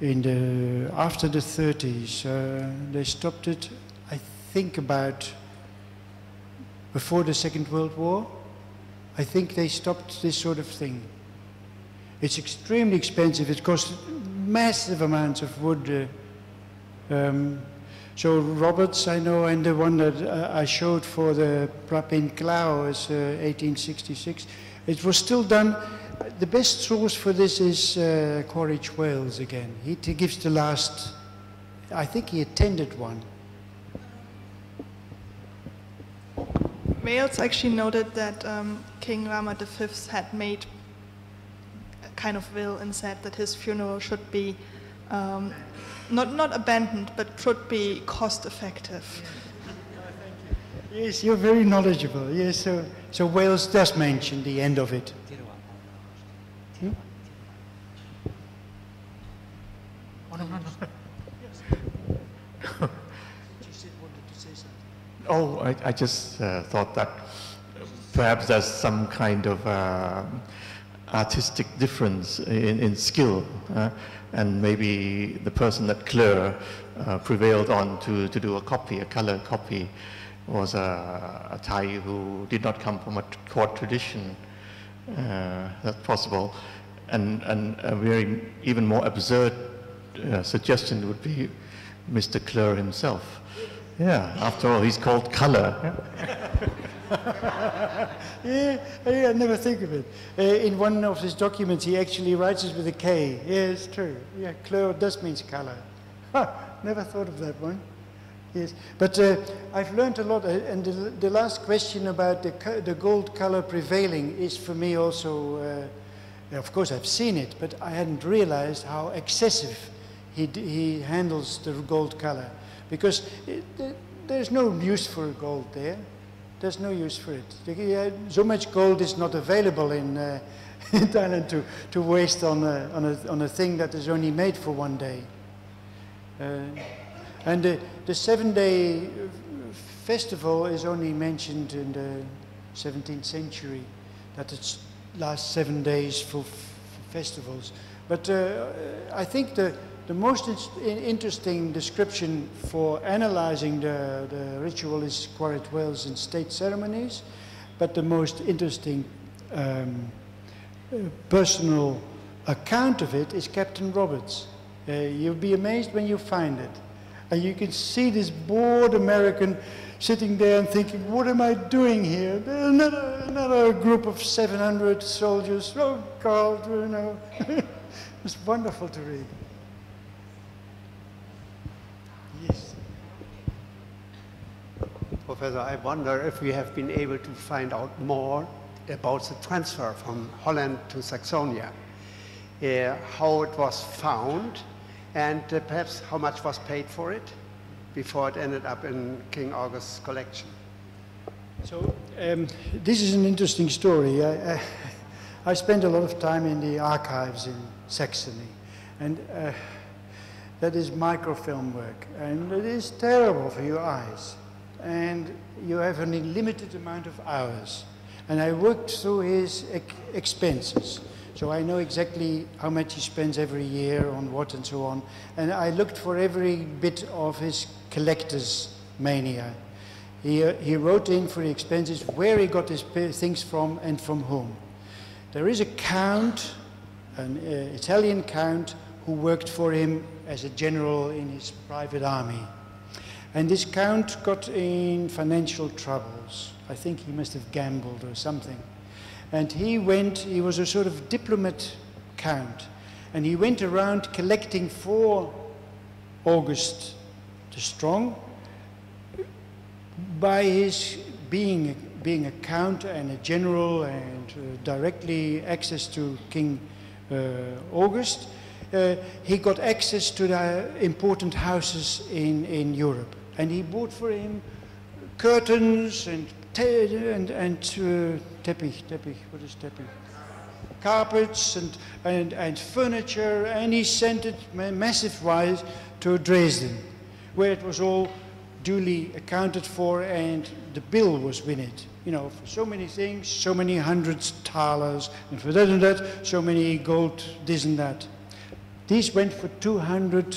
in the, after the 30s. Uh, they stopped it, I think about before the Second World War. I think they stopped this sort of thing. It's extremely expensive. It costs massive amounts of wood. Uh, um, so Roberts, I know, and the one that uh, I showed for the Phra Pinklao is uh, 1866. It was still done. The best source for this is uh, Quaritch Wales again. He, he gives the last, I think he attended one. Wales actually noted that um, King Rama V had made kind of will and said that his funeral should be um, not, not abandoned, but should be cost effective. Yes, you're very knowledgeable. Yes, so, so Wales does mention the end of it. Hmm? Oh, I, I just uh, thought that perhaps there's some kind of uh, artistic difference in, in skill, uh, and maybe the person that Cleur uh, prevailed on to, to do a copy, a color copy, was a, a Thai who did not come from a court tradition. Uh, that's possible. And, and a very even more absurd uh, suggestion would be Mr. Cleur himself. Yeah, after all, he's called color. yeah, I never think of it. Uh, in one of his documents, he actually writes it with a K. Yeah, it's true. Yeah, Kleur does mean color. Huh, never thought of that one. Yes, but uh, I've learned a lot, uh, and the, the, last question about the, the gold color prevailing is for me also, uh, of course I've seen it, but I hadn't realized how excessive he, he handles the gold color. Because it, there's no use for gold there. There's no use for it. So much gold is not available in, uh, in Thailand to, to waste on a, on, a, on a thing that is only made for one day. Uh, and the, the seven-day festival is only mentioned in the 17th century, that it lasts seven days for, festivals. But uh, I think the, the most interesting description for analyzing the, the ritual is Quaritch Wales in state ceremonies, but the most interesting um, uh, personal account of it is Captain Roberts. Uh, you'll be amazed when you find it. And you can see this bored American sitting there and thinking, what am I doing here? Another, another group of 700 soldiers. Oh, God, you know. it's wonderful to read. Yes. I wonder if we have been able to find out more about the transfer from Holland to Saxonia, uh, how it was found, and uh, perhaps how much was paid for it before it ended up in King August's collection. So um, this is an interesting story. I, I, I, spent a lot of time in the archives in Saxony, and uh, that is microfilm work, and it is terrible for your eyes. And you have a limited amount of hours. And I worked through his expenses. So I know exactly how much he spends every year on what and so on. And I looked for every bit of his collector's mania. He, uh, he wrote in for the expenses where he got his things from and from whom. There is a count, an uh, Italian count, who worked for him as a general in his private army. And this count got in financial troubles. I think he must have gambled or something. And he went, he was a sort of diplomat count, and he went around collecting for August the Strong by his being, being a count and a general and uh, directly access to King uh, August. Uh, he got access to the important houses in, in Europe. And he bought for him curtains and and, and uh, teppich, teppich, what is teppich? Carpets and, and, and furniture, and he sent it massive wise to Dresden, where it was all duly accounted for and the bill was with it. You know, for so many things, so many hundreds thalers, and for that and that, so many gold, this and that. These went for 200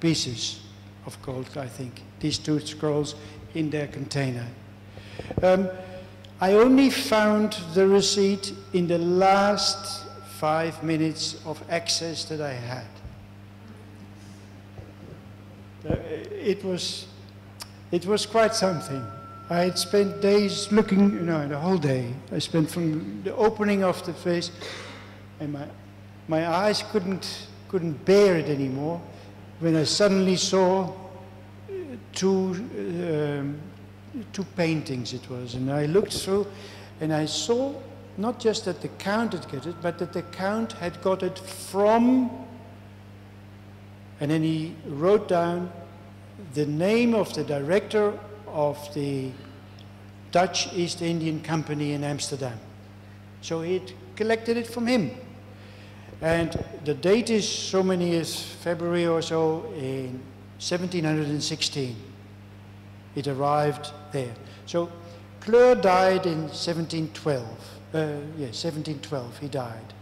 pieces of gold, I think, these two scrolls in their container. Um, I only found the receipt in the last five minutes of access that I had. Uh, it was, it was quite something. I had spent days looking, you know, the whole day. I spent from the opening of the face, and my, my eyes couldn't, couldn't bear it anymore when I suddenly saw two um, two paintings it was. And I looked through and I saw not just that the Count had got it, but that the Count had got it from, and then he wrote down the name of the director of the Dutch East Indian Company in Amsterdam. So he'd collected it from him. And the date is so many as February or so in 1716. It arrived there. So Cleur died in 1712. Uh, yeah, 1712 he died.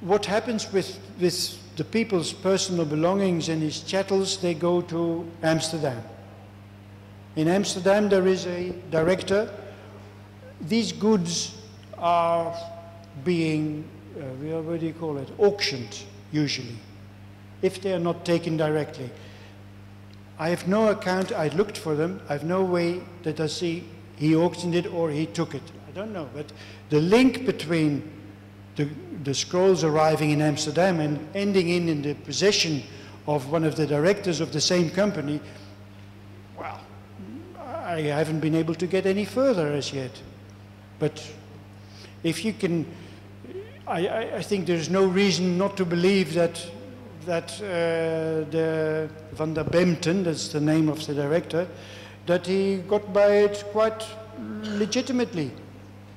What happens with, with the people's personal belongings and his chattels, they go to Amsterdam. In Amsterdam, there is a director. These goods are being, uh, what do you call it, auctioned, usually, if they are not taken directly. I have no account, I looked for them, I have no way that I see he auctioned it or he took it. I don't know, but the link between the, the scrolls arriving in Amsterdam and ending in, in the possession of one of the directors of the same company, well, I haven't been able to get any further as yet. But if you can, I, I, I think there's no reason not to believe that that uh, the Van der Bemten, that's the name of the director, that he got by it quite legitimately.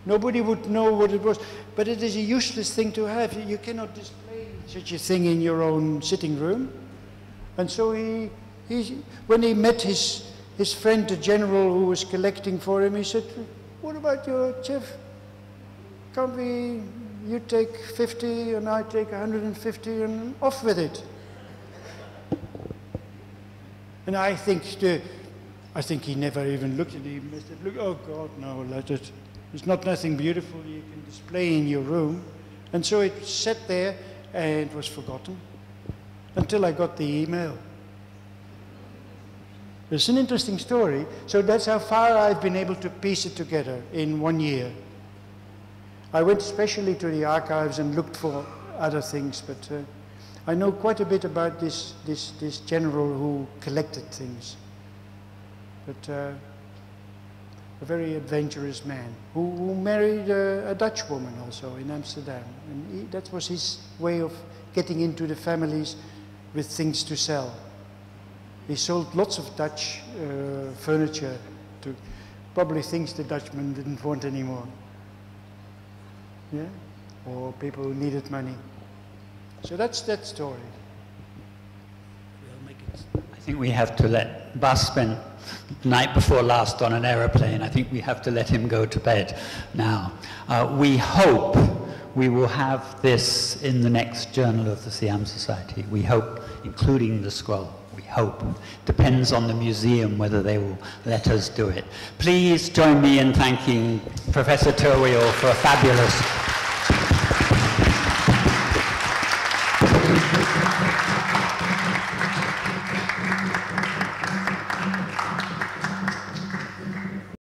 Nobody would know what it was. But it is a useless thing to have. You cannot display such a thing in your own sitting room. And so he, he when he met his, his friend, the general who was collecting for him, he said, what about your chief? Can't we, you take 50 and I take 150 and off with it? And I think the, I think he never even looked at it. He must have looked, oh God, no, let it. There's not nothing beautiful you can display in your room. And so it sat there and was forgotten until I got the email. It's an interesting story. So that's how far I've been able to piece it together in one year. I went especially to the archives and looked for other things, but uh, I know quite a bit about this, this, this general who collected things. But uh, a very adventurous man who, who married a, a, Dutch woman also in Amsterdam. And he, that was his way of getting into the families with things to sell. He sold lots of Dutch uh, furniture to probably things the Dutchmen didn't want anymore. Yeah? Or people who needed money. So that's that story. I think we have to let Bas spend night before last on an aeroplane. I think we have to let him go to bed now. Uh, we hope we will have this in the next Journal of the Siam Society. We hope, including the scroll. We hope. Depends on the museum whether they will let us do it. Please join me in thanking Professor Terwiel for a fabulous